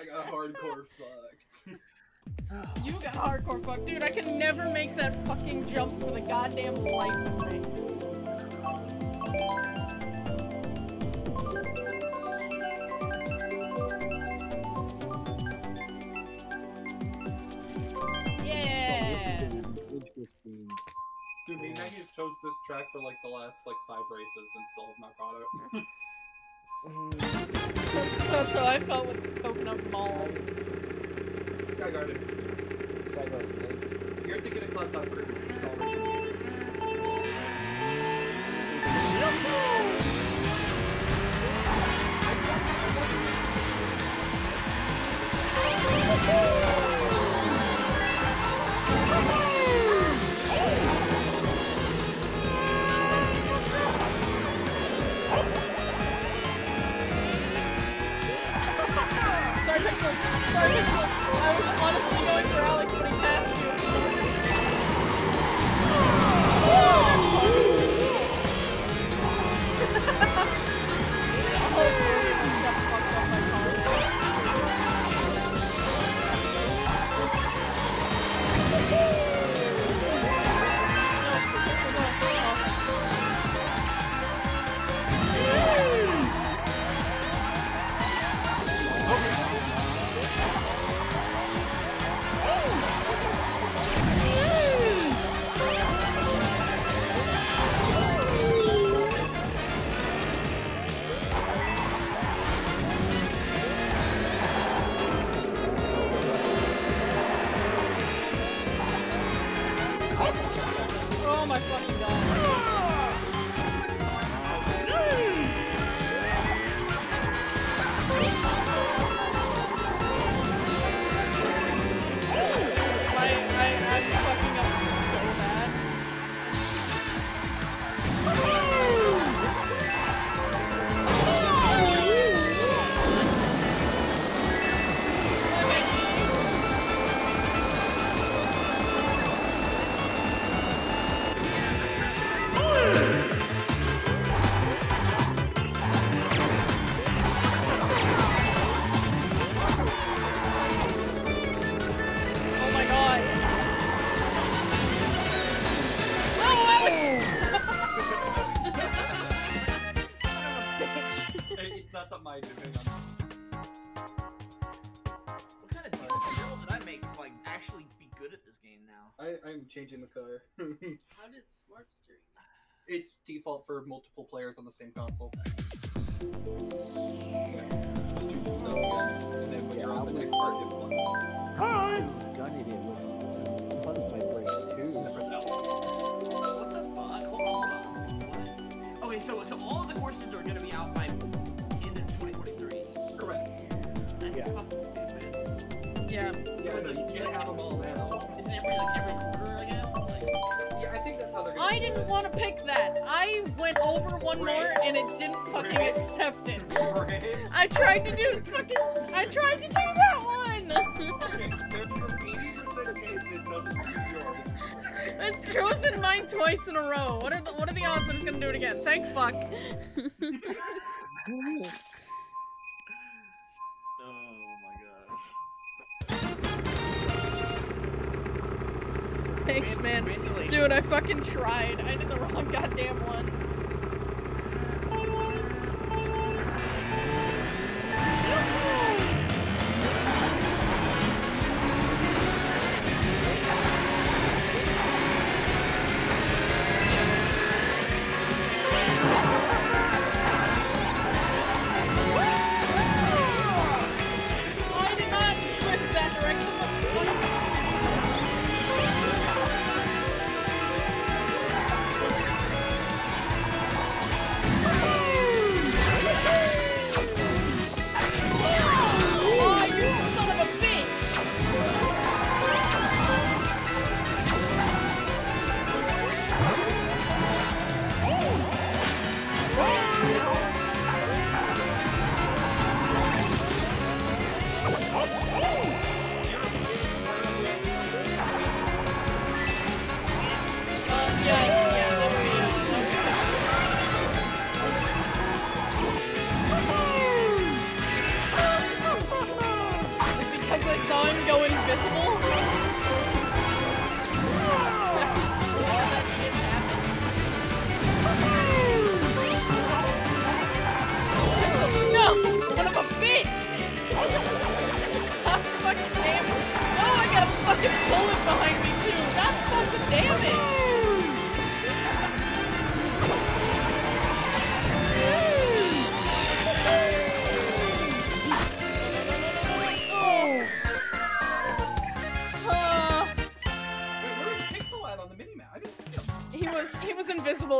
I got hardcore fucked. You got hardcore fucked. dude. I can never make that fucking jump for the goddamn life of me. Yeah. Dude, me and Maggy have chose this track for like the last like five races and still have not got it. [laughs] That's, that's how I felt with coconut mall. Sky Garden. Sky Garden, You're thinking of Cloud Top Cruise. Oh my fucking god. For multiple players on the same console. And then when Yeah, you're I on the was- next part, it plus. Gunning it with plus my brakes too. What the fuck? Hold on, hold on. What? Okay, so so all of the courses are gonna be out by end of 2023. Correct. That's Yeah. fucking stupid. Yeah. Yeah, no, you can't have them all now. Isn't every like every I didn't want to pick that. I went over one more and it didn't fucking accept it. I tried to do fucking. I tried to do that one. Okay, there's an 80% chance it doesn't use yours. it's chosen mine twice in a row. What are the What are the odds that it's gonna do it again? Thank fuck. [laughs] Thanks, man. Dude, I fucking tried. I did the wrong goddamn one.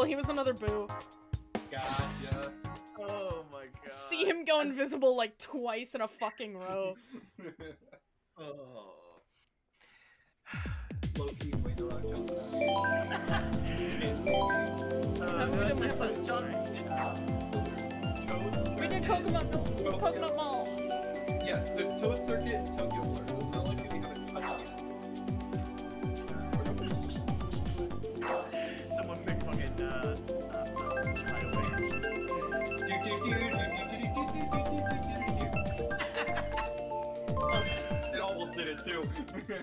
Invisible. He was another boo. Gotcha. Oh my god. See him go invisible like twice in a fucking row. [laughs] Oh. [sighs] Low key, wait till I count that. [laughs] Uh, we did that's my like first John's- Toad We did Circuit. Coconut Mall. Coconut Mall. Yes, there's Toad Circuit and Tokyo Blur. Too.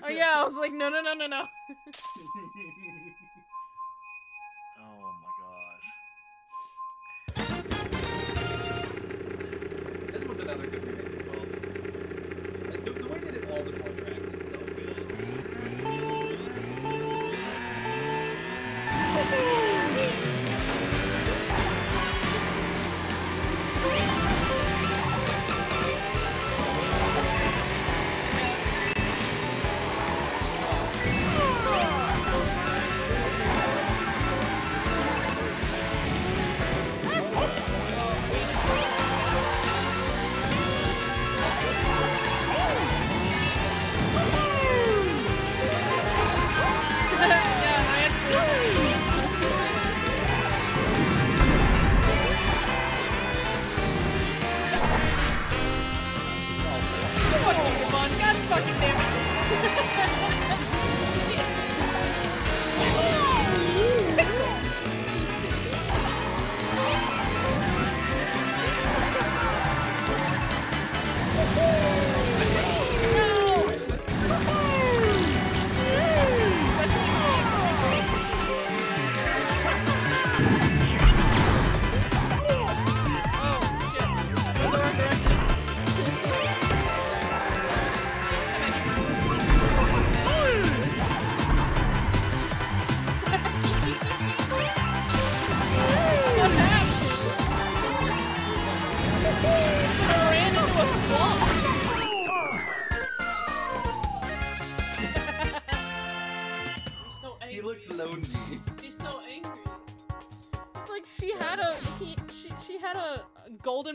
Oh yeah, I was like, no, no, no, no, no. [laughs]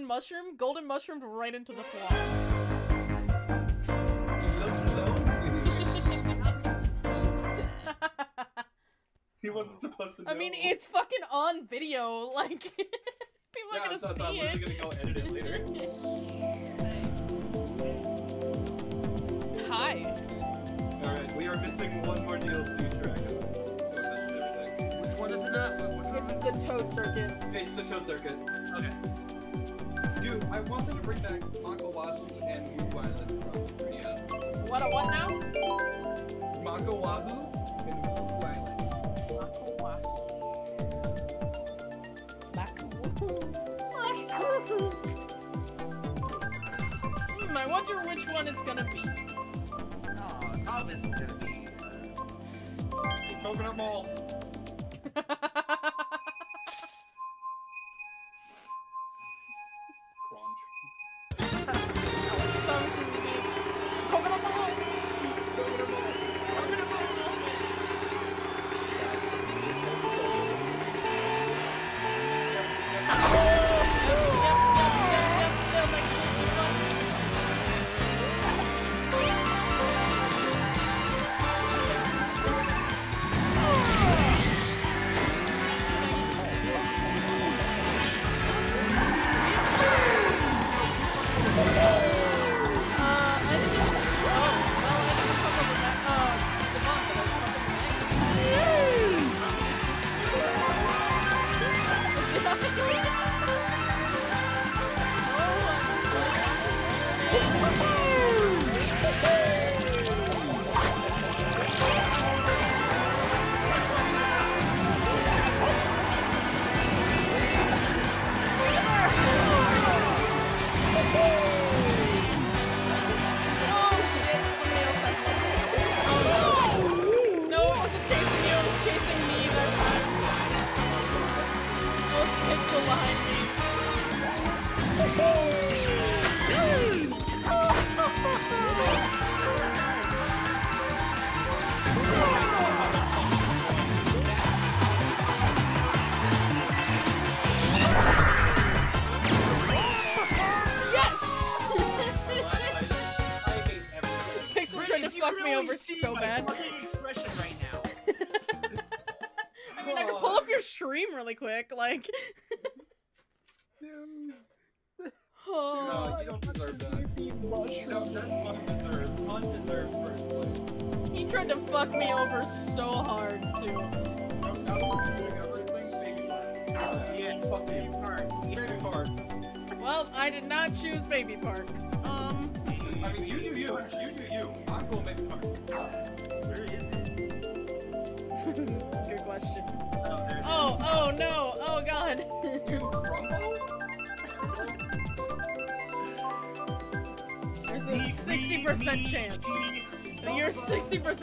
golden mushroom, golden mushroomed right into the floor. [laughs] He looked lonely. He wasn't supposed to know. I mean, it's fucking on video. Like [laughs] people Yeah, are gonna thought I was see literally it. gonna go edit it later. [laughs] Hi. Alright, we are missing one more DLC track. It's Which one is it? Which one It's the Toad Circuit. It's the Toad Circuit. Okay. Dude, I want them to bring back Maka Wuhu and Moo Island from 3DS. What a what now? Maka Wuhu and Moo Island. Hmm, I wonder which one it's gonna be. Oh, it's obviously gonna be. Uh, Coconut Mall. [laughs] Like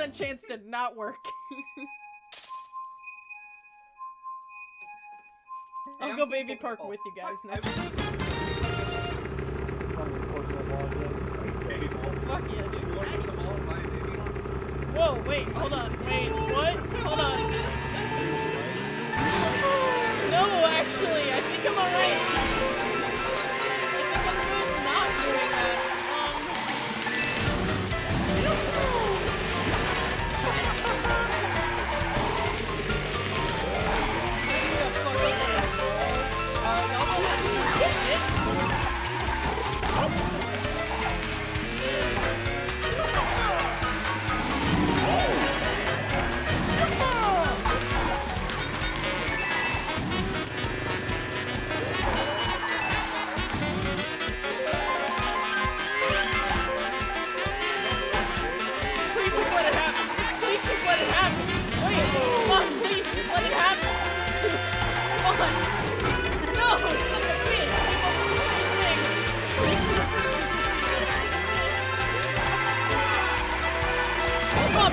percent chance did not work. I'll go baby park with you guys now. Fuck yeah, dude. Whoa, wait, hold on, wait, what? Hold on. No, actually, I think I'm alright.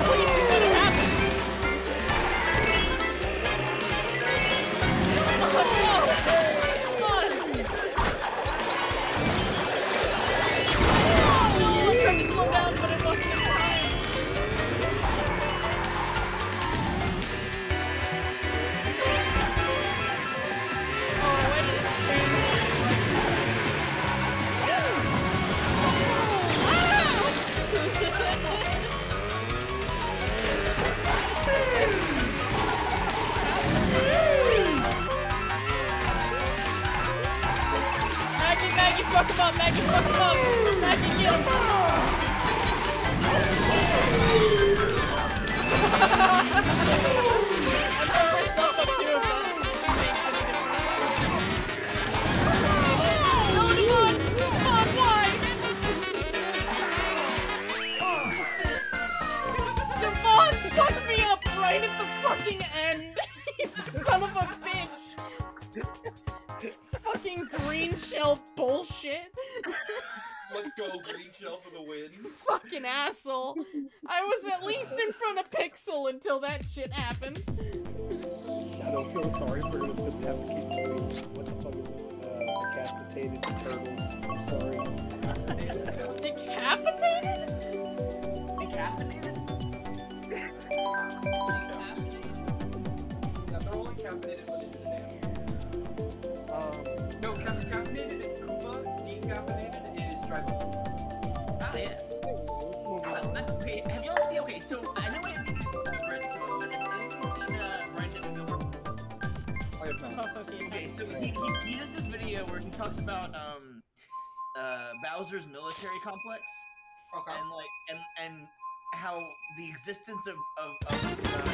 Wait. until that shit happened. I don't feel sorry for them because they have to keep doing what the fuck is it? Uh, decapitated turtles. I'm sorry. so he, he, he, this video where he talks about um, uh, Bowser's military complex. Okay. And like and and how the existence of of, of uh,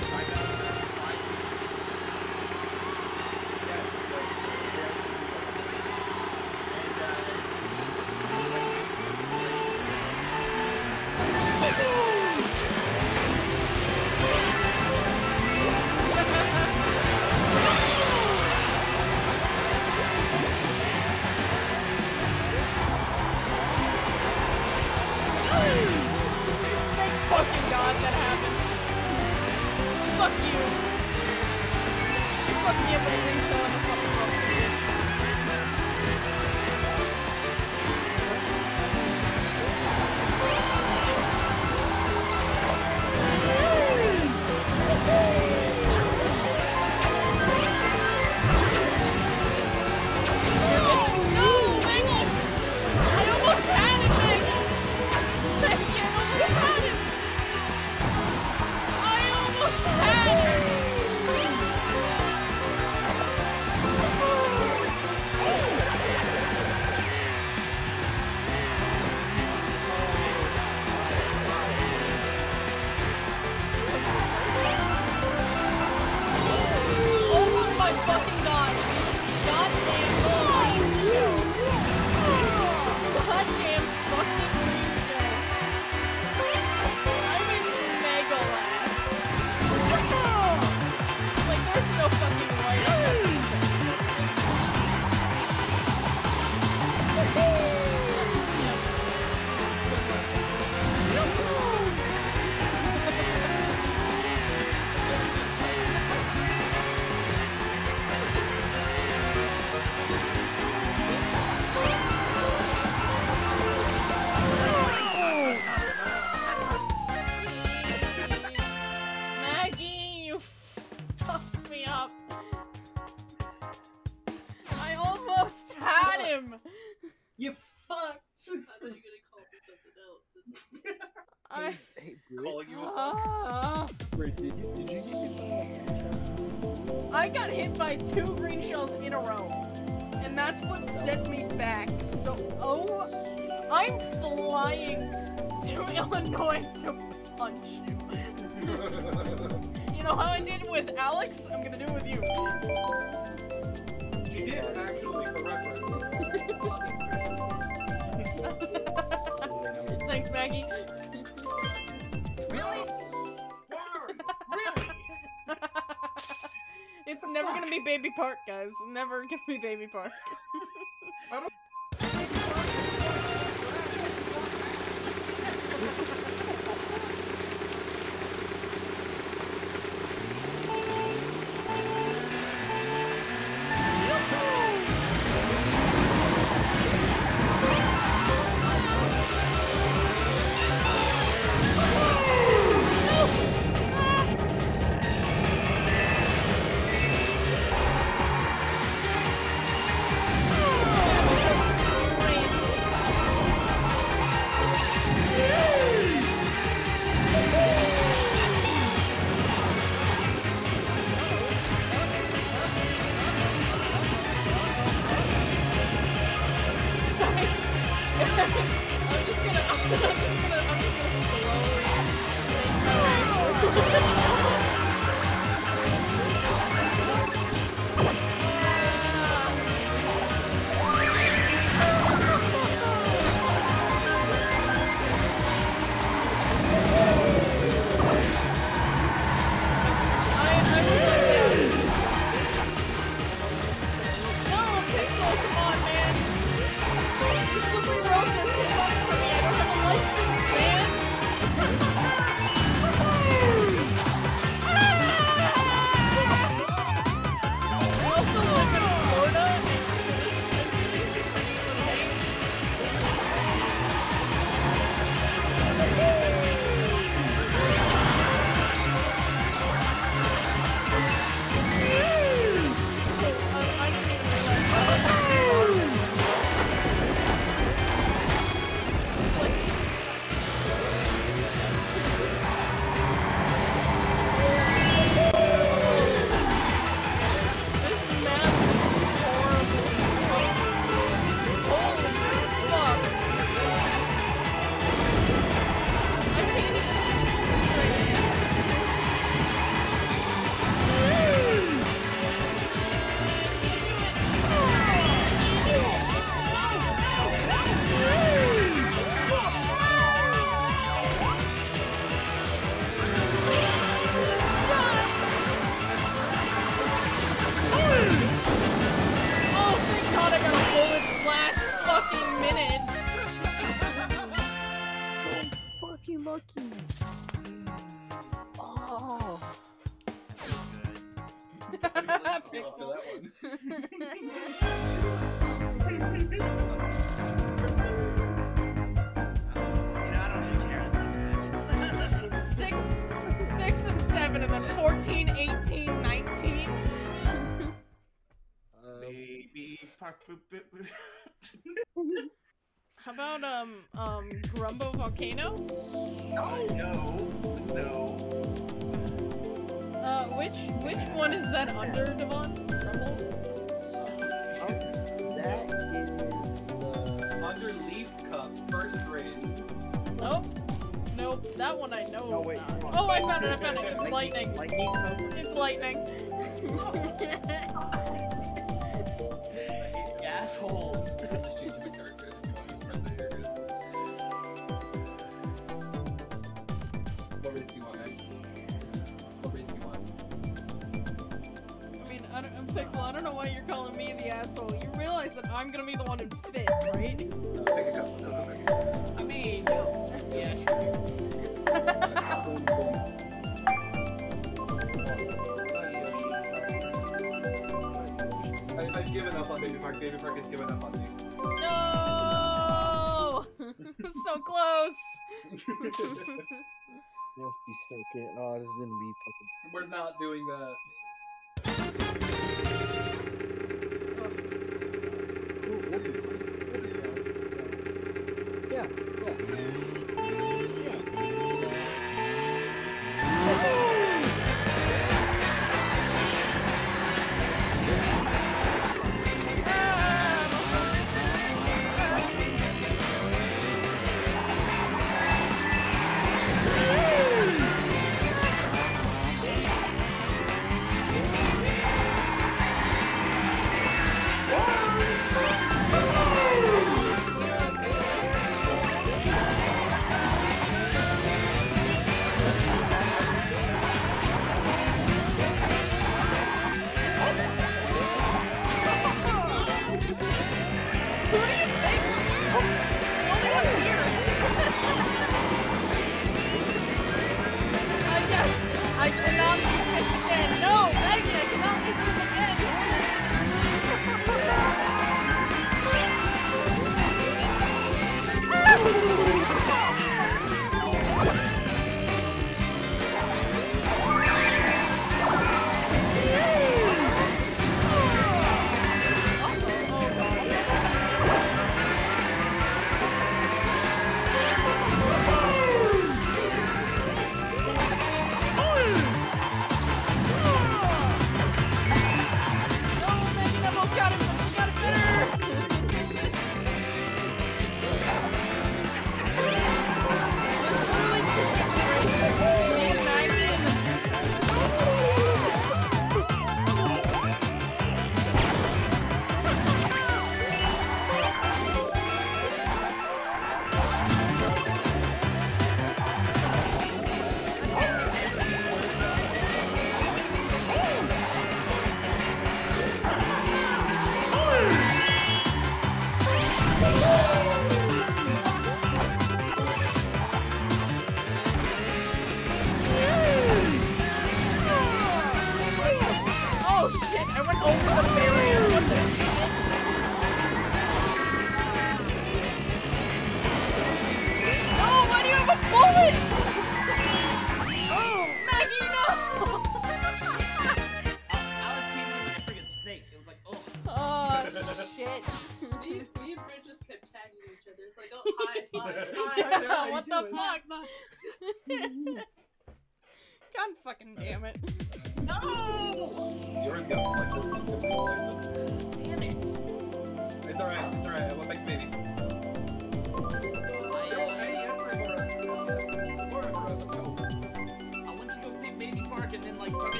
by two green shells in a row. And that's what sent me back. So, oh, I'm flying to [laughs] Illinois to punch you. be Baby Park, guys. Never gonna be Baby Park. [laughs] [laughs] must be circuit. Oh, this is gonna be fucking. We're not doing that.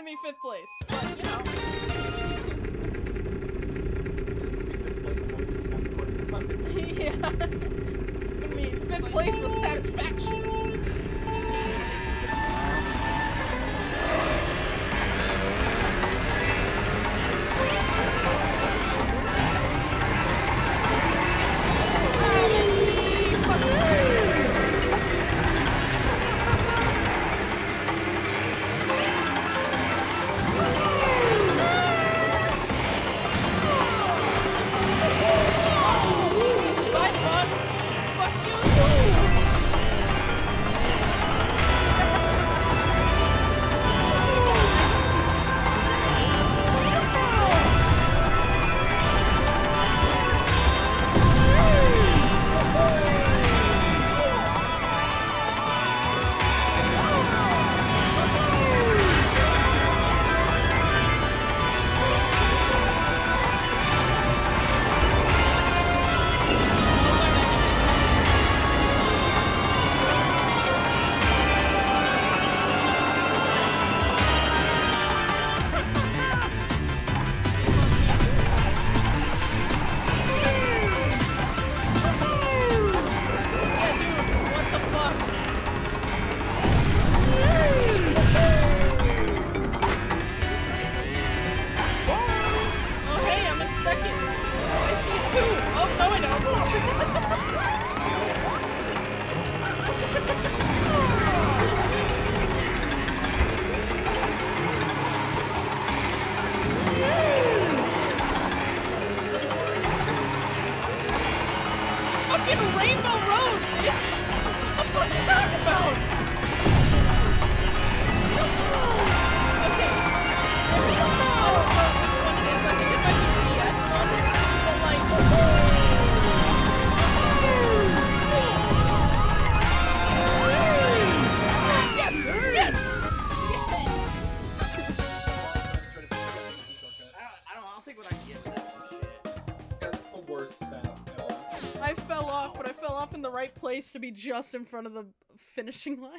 to me fifth place. be just in front of the finishing line.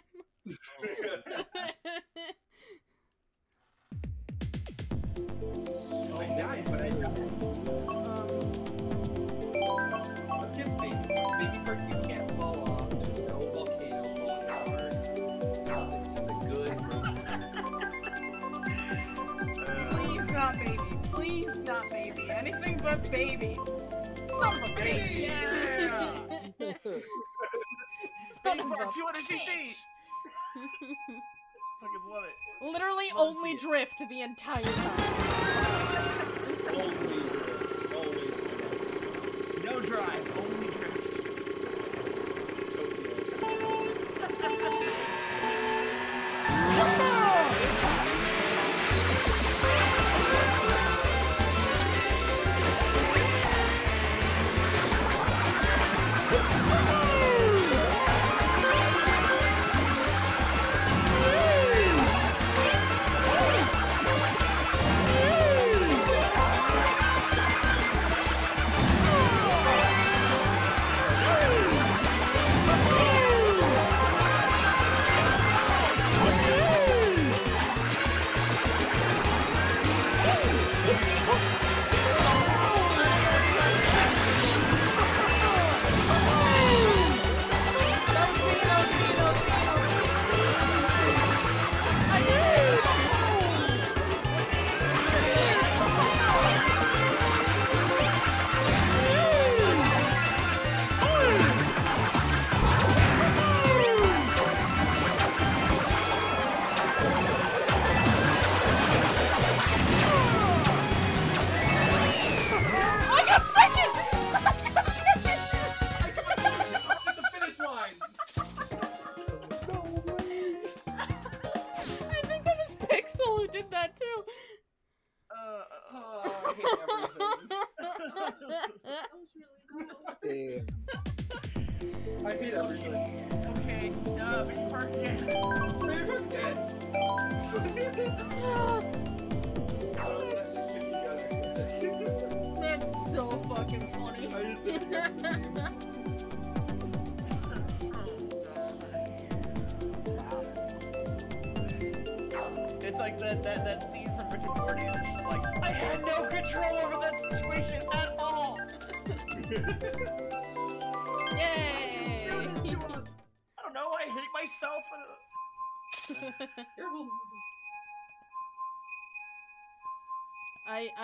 we drift the entire time. always, always. No drive, only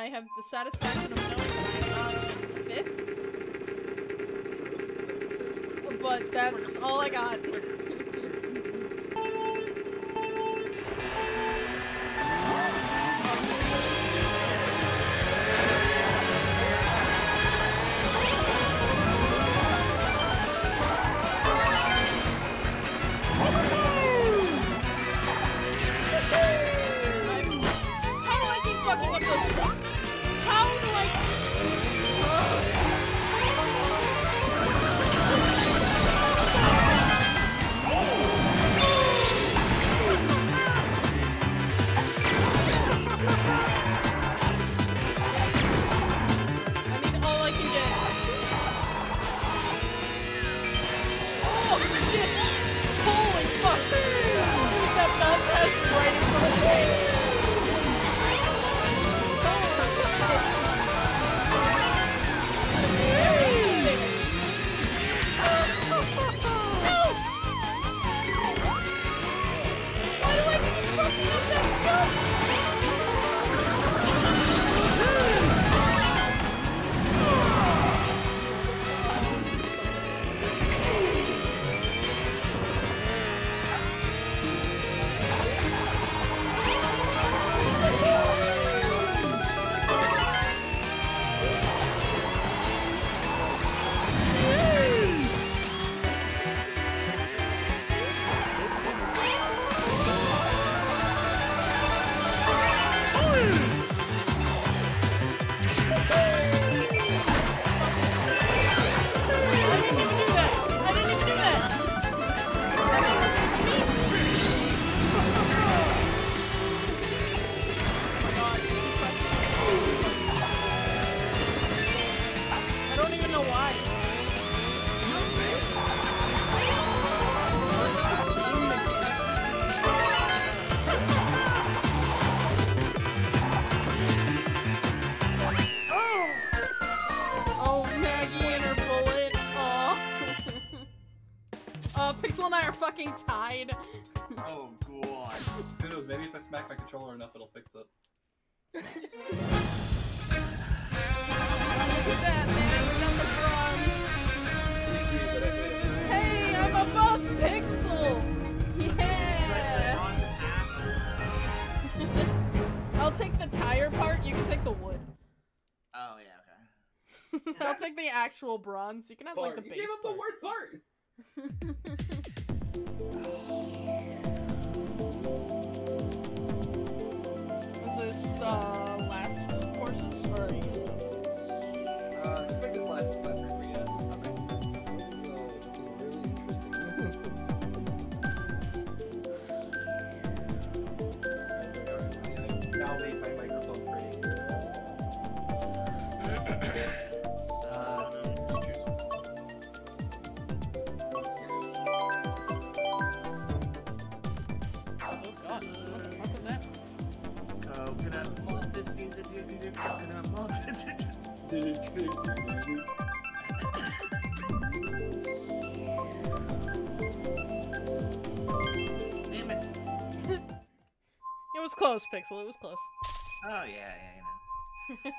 I have the satisfaction of knowing that I'm not fifth. But that's all I got. fix it. hey, I'm above Pixel! Yeah! I'll take the tire part, you can take the wood. Oh, yeah, okay. I'll take the actual bronze, you can have part. like the base You gave up part. the worst part! [laughs] Oh. close, Pixel. It was close. Oh yeah, yeah, you [laughs] know.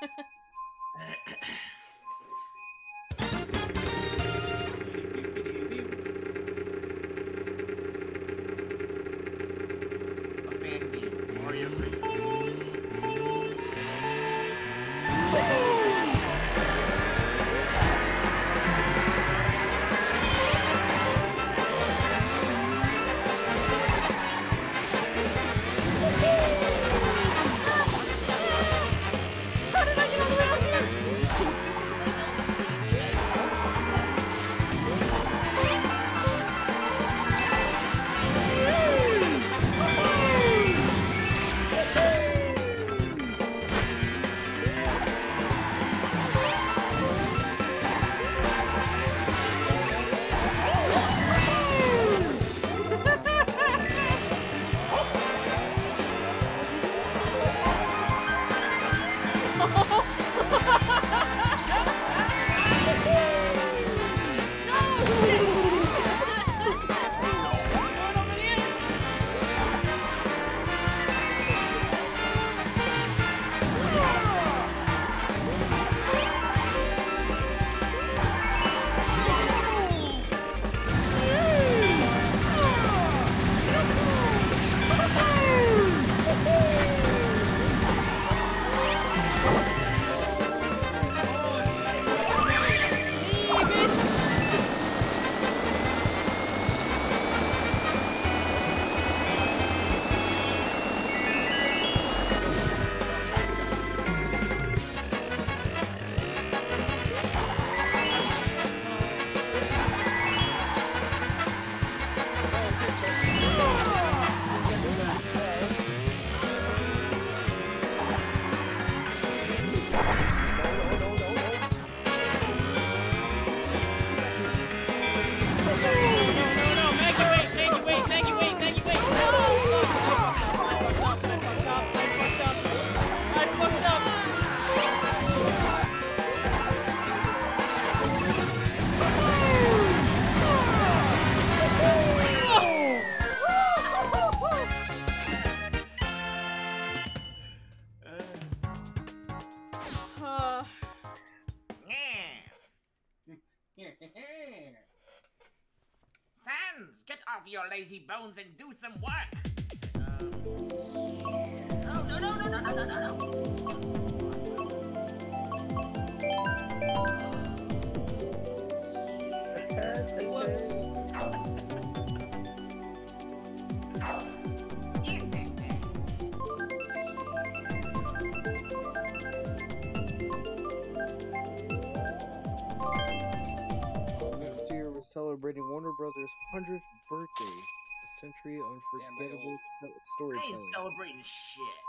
Hundredth birthday, a century of unforgettable oh. Damn, storytelling. I ain't celebrating shit.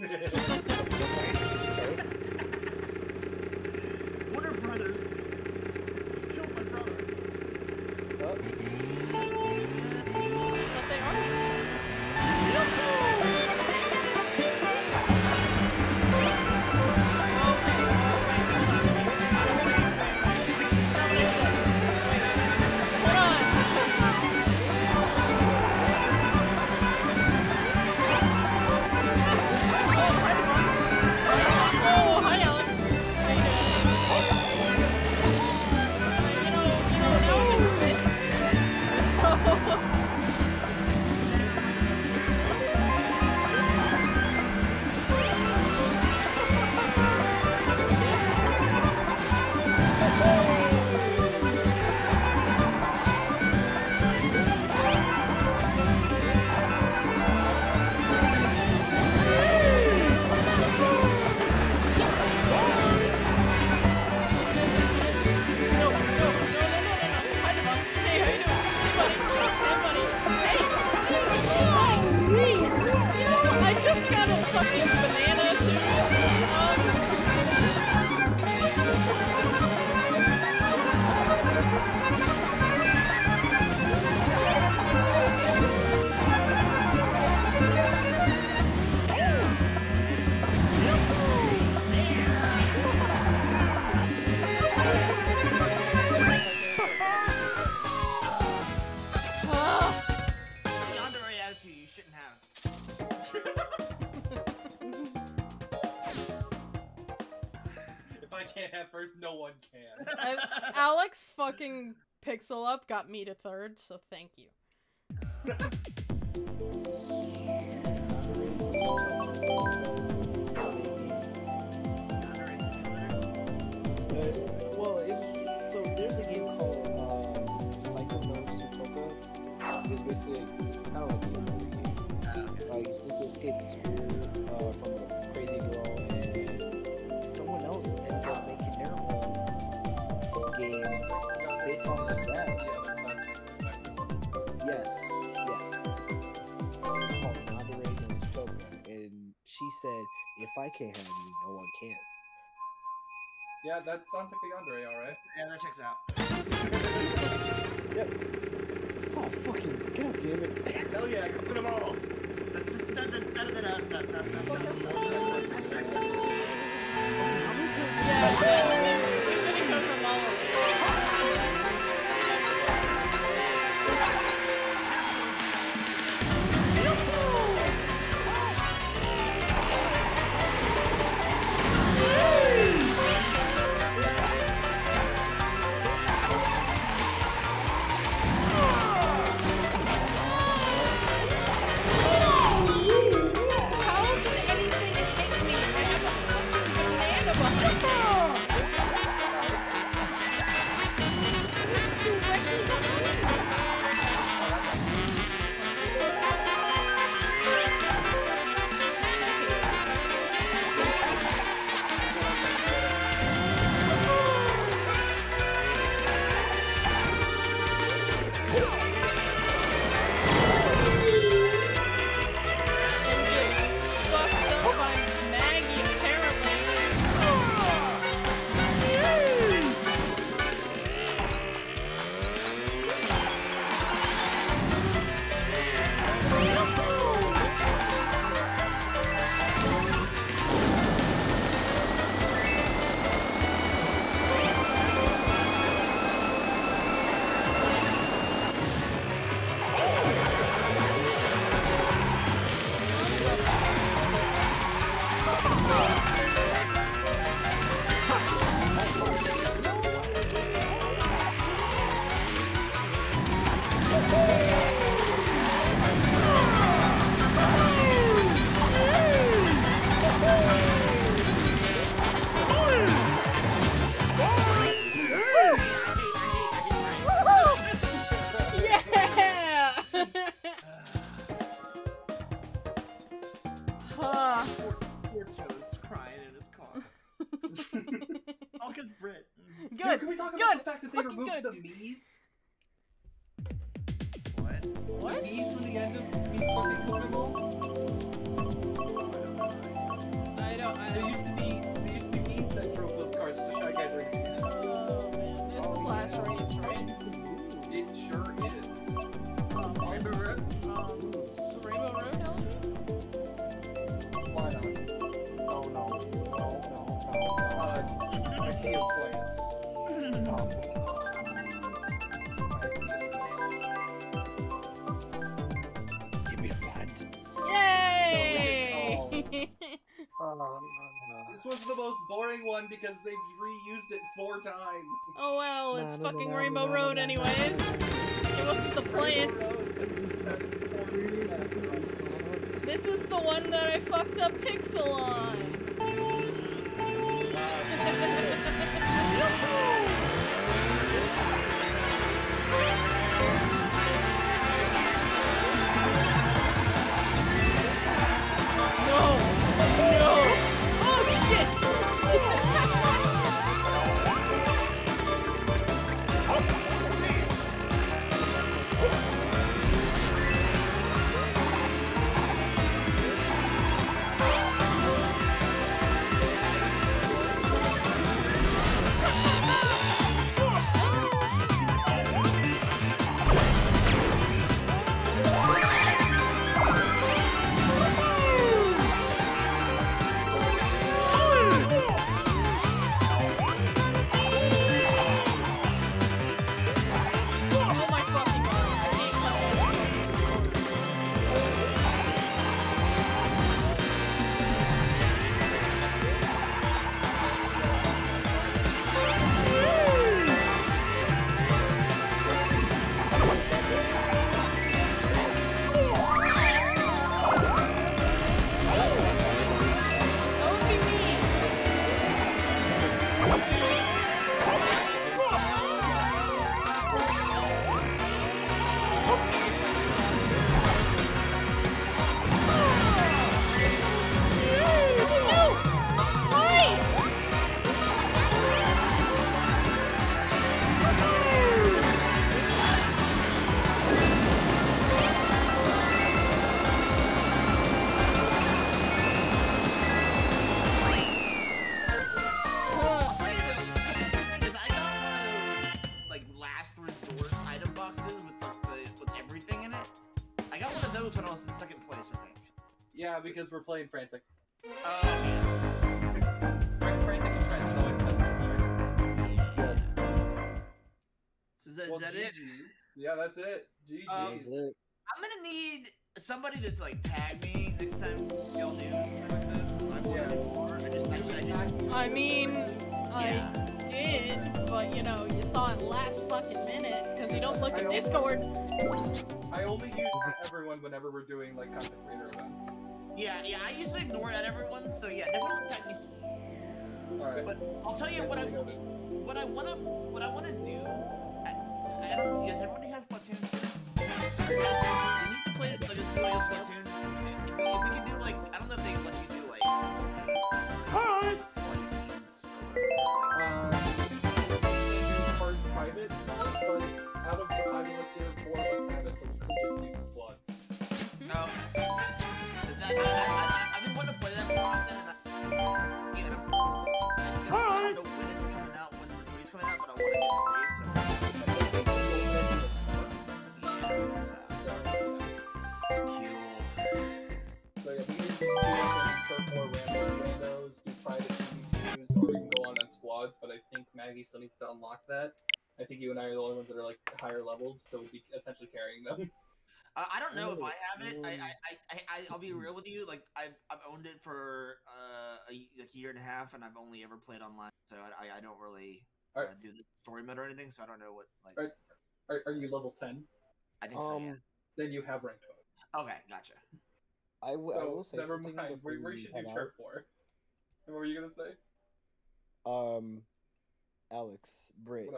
[laughs] [laughs] Warner Brothers fucking Pixel Up got me to third, so thank you. Uh, well, it, so there's a game called Psychonauts It's kind of like a game. Like supposed to escape the sphere uh, from a based off of that. Yes, yes. It's called Yandere no Utopia, and she said, "If I can't have you, no one can." Yeah, that sounds like the Andre, alright. Yeah, that checks out. Yep. Oh fucking god damn it! Hell yeah, come to them all. Yeah, Can we talk Good. about the fact that they Fucking removed good. the Mii's? What? What? Mii's from the end of Mii's fucking Coconut Mall? I don't. I There don't. used to be there used to be Mii's that drove those cars the Shy Guys racing. in. Oh man, this is last race, right? It sure is. Um, Rainbow Road? um, the Rainbow Road element? Why not? No, no, no, no, Uh, I see This was the most boring one because they've reused it four times. oh well, it's Na, na, fucking na, na, Rainbow na, Road na, na. anyways. It wasn't the plant. This is the one that I fucked up Pixel on. [laughs] somebody that's like tag me next time y'all do something like this. 'cause I want Yeah. more. I just, I just, I just I mean, I did, but you know, you saw it last fucking minute because you don't look at Discord. I only use everyone whenever we're doing like content creator events. Yeah, yeah, I usually ignore that everyone, so yeah, definitely tag me. Alright. But I'll tell you what I what I wanna what I wanna do. I, I don't. Yes, everybody has Splatoon. Maggy still needs to unlock that. I think you and I are the only ones that are like higher leveled, so we'd be essentially carrying them. [laughs] Uh, I don't know if I have it. I, Mm. I, I, I, I'll be real with you. Like I've, I've owned it for uh, a, y- a year and a half, and I've only ever played online, so I, I, I don't really uh, Alright. do the story mode or anything. So I don't know what like. Alright. Are, are you level 10? I think so. Yeah. Um, Then you have ranked mode. Okay, gotcha. I, w- I So, will say never something mind. before We, we we should head do out. turf war. What were you gonna say? Um, Alex, Britt,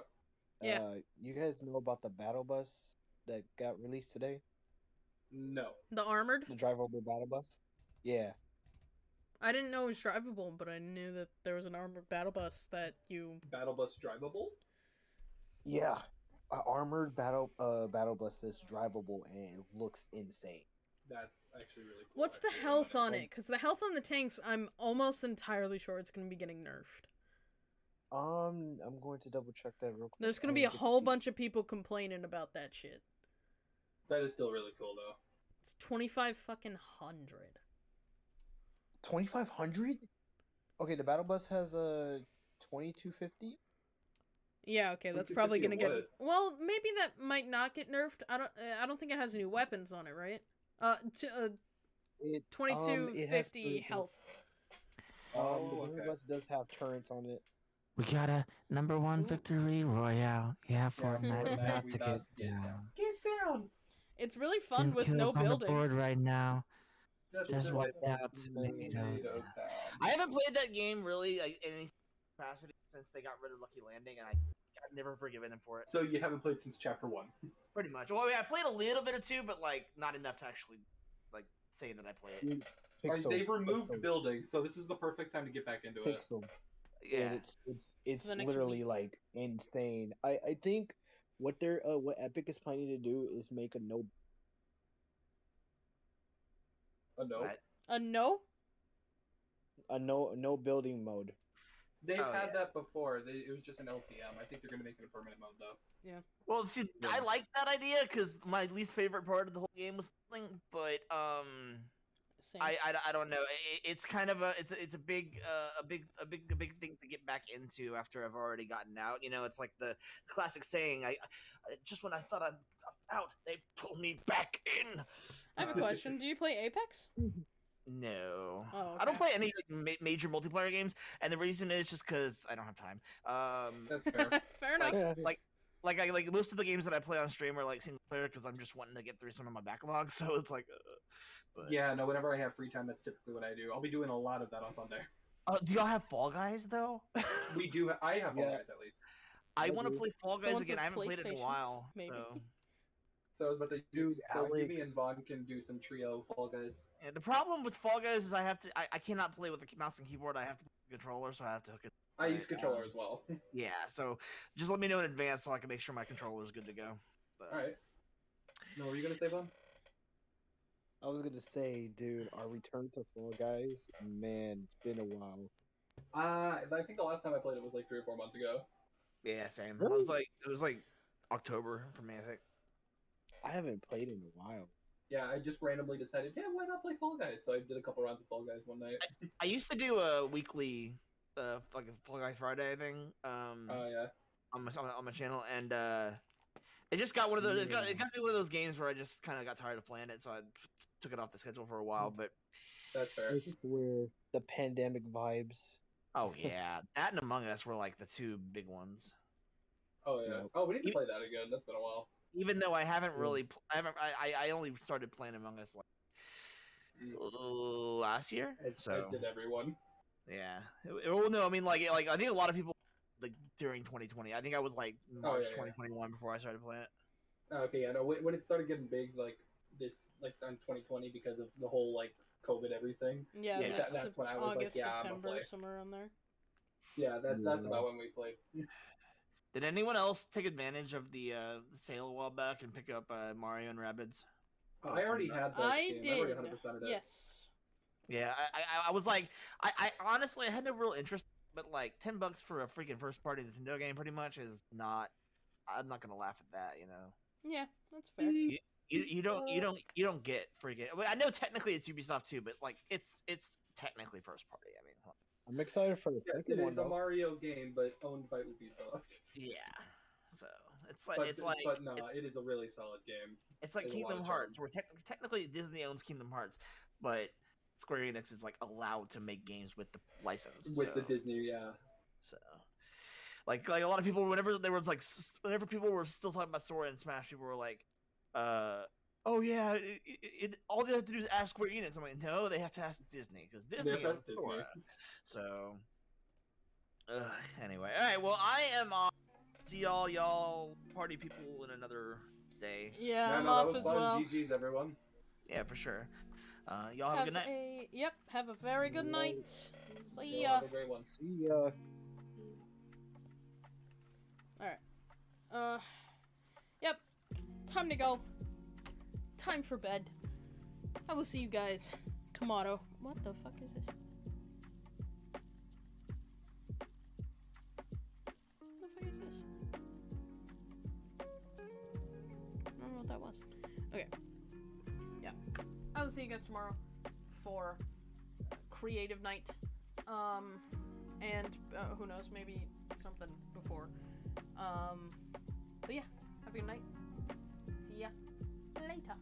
Yeah. uh, you guys know about the battle bus that got released today? No. The armored? The drive over battle bus? Yeah. I didn't know it was drivable, but I knew that there was an armored battle bus that you. Battle bus drivable? Yeah, a armored battle uh battle bus that's drivable and it looks insane. That's actually really cool. What's the actually, health on it? Because the health on the tanks, I'm almost entirely sure it's going to be getting nerfed. Um, I'm going to double check that real quick. There's going to be a whole see- bunch of people complaining about that shit. That is still really cool though. It's 25 fucking hundred. 2500. Okay, the battle bus has a 2250. Yeah, okay, that's probably gonna get. what? Well, maybe that might not get nerfed. I don't. uh, I don't think it has new weapons on it, right? Uh, t- uh It um, two it has fifty health. Um, Oh, the battle okay. bus does have turrets on it. We got a number one victory royale. Yeah, Fortnite Fortnite, about we to about get to get down. down. Get down. It's really fun Ten with kills no on the building. board right now. Just, Just a wiped out Tomato Tomato Town. Town. I haven't played that game really like, in any capacity since they got rid of Lucky Landing, and I, I've never forgiven them for it. So you haven't played since chapter one. [laughs] Pretty much. Well, I, mean, I played a little bit of two, but like not enough to actually like say that I played it. Dude, Like, Pixel, they removed Pixel, building, so this is the perfect time to get back into it. Pixel. Yeah. And it's it's it's literally week. like insane. I I think what they're uh, what Epic is planning to do is make a no Oh no, Right. A no? a no no building mode. they've Oh, had yeah. that before. They, it was just an LTM. I think they're gonna make it a permanent mode though. Yeah. Well, see, I like that idea because my least favorite part of the whole game was building, but um, Same. I, I, I don't know. I- it's kind of a it's a, it's a big uh, a big a big a big thing to get back into after I've already gotten out. You know, it's like the classic saying. I, I just when I thought I'm out, they pull me back in. I have a question. Do you play Apex? No. Oh, I don't play any like, ma- major multiplayer games, and the reason is just because I don't have time. Um, That's fair. [laughs] Fair enough. Yeah. like like I like most of the games that I play on stream are like single player because I'm just wanting to get through some of my backlog. [laughs] So it's like, uh, but yeah, no. Whenever I have free time, that's typically what I do. I'll be doing a lot of that on Sunday. Uh, do y'all have Fall Guys though? [laughs] We do. Ha- I have Fall Yeah. Guys at least. I I want to play Fall Guys again. I haven't played it in a while. maybe. So. So I was about to Dude, so Yumi Alex- and Vaughn can do some trio Fall Guys. And the problem with Fall Guys is I have to I, I cannot play with a mouse and keyboard. I have to play with controller, so I have to hook it. I Right, use controller um, as well. [laughs] Yeah, so just let me know in advance so I can make sure my controller is good to go. But, All right. No, what were you gonna say, Vaughn? I was gonna say, dude, our return to Fall Guys, man, it's been a while. Uh, I think the last time I played it was like three or four months ago. Yeah, same. It was like it was like October for me. I think. I haven't played in a while. Yeah, I just randomly decided, yeah, why not play Fall Guys? So I did a couple rounds of Fall Guys one night. I used to do a weekly, uh, like a Fall Guys Friday thing, um, Oh yeah. on my on my, on my channel, and uh, it just got one of those. It got, it got to be one of those games where I just kind of got tired of playing it, so I took it off the schedule for a while. But That's fair. This is where the pandemic vibes. oh yeah, that and Among Us were like the two big ones. Oh yeah. Oh, we need to You- play that again. That's been a while. Even though I haven't really, pl- I haven't, I, I I only started playing Among Us like Mm. last year. As, so as did everyone. yeah, It- it- well, no, I mean like like I think a lot of people like during 2020. I think I was like March Oh, yeah, yeah. 2021 before I started playing it. Okay, yeah. No, when when it started getting big, like this, like on 2020, because of the whole like COVID everything. Yeah, Yeah. That- that's Sep- when I was like, August, yeah, I'ma September, play. somewhere around there. Yeah, that that's Yeah. about when we played. [laughs] Did anyone else take advantage of the uh, sale a while back and pick up uh, Mario and Rabbids? I already had that I game. I did. already 100% of it. Yes. Yeah, I, I, I was like, I, I honestly I had no real interest, but like ten bucks for a freaking first party Nintendo game, pretty much is not. I'm not gonna laugh at that, you know. Yeah, that's fair. You, you don't you don't you don't get freaking. I, mean, I know technically it's Ubisoft too, but like it's it's technically first party. I mean, huh. I'm excited for the Yes, second it one is a. Mario game, but owned by Ubisoft. yeah. So it's like But, it's like but no, it is a really solid game. It's like There's Kingdom Hearts, charm. where tec- technically Disney owns Kingdom Hearts, but Square Enix is like allowed to make games with the license. With the Disney, yeah. So, like, like a lot of people, whenever there was like, whenever people were still talking about Sora and Smash, people were like, uh, "Oh yeah, it, it, it, all they have to do is ask Square Enix." I'm like, no, they have to ask Disney because Disney Yeah, owns that's Disney. Sora. So, uh, anyway, all right. Well, I am off. See y'all, y'all party people in another day. Yeah, No, I'm no, off that was as fun. well. GG's, everyone. Yeah, for sure. Uh, y'all have, a good night. a yep. Have a very good Good night. night. See Yeah, ya. have a great one. See ya. Uh, yep. Time to go. Time for bed. I will see you guys tomorrow. What the fuck is this? I will see you guys tomorrow for creative night. Um, and uh, who knows, maybe something before. Um, but yeah, have a good night. See ya later.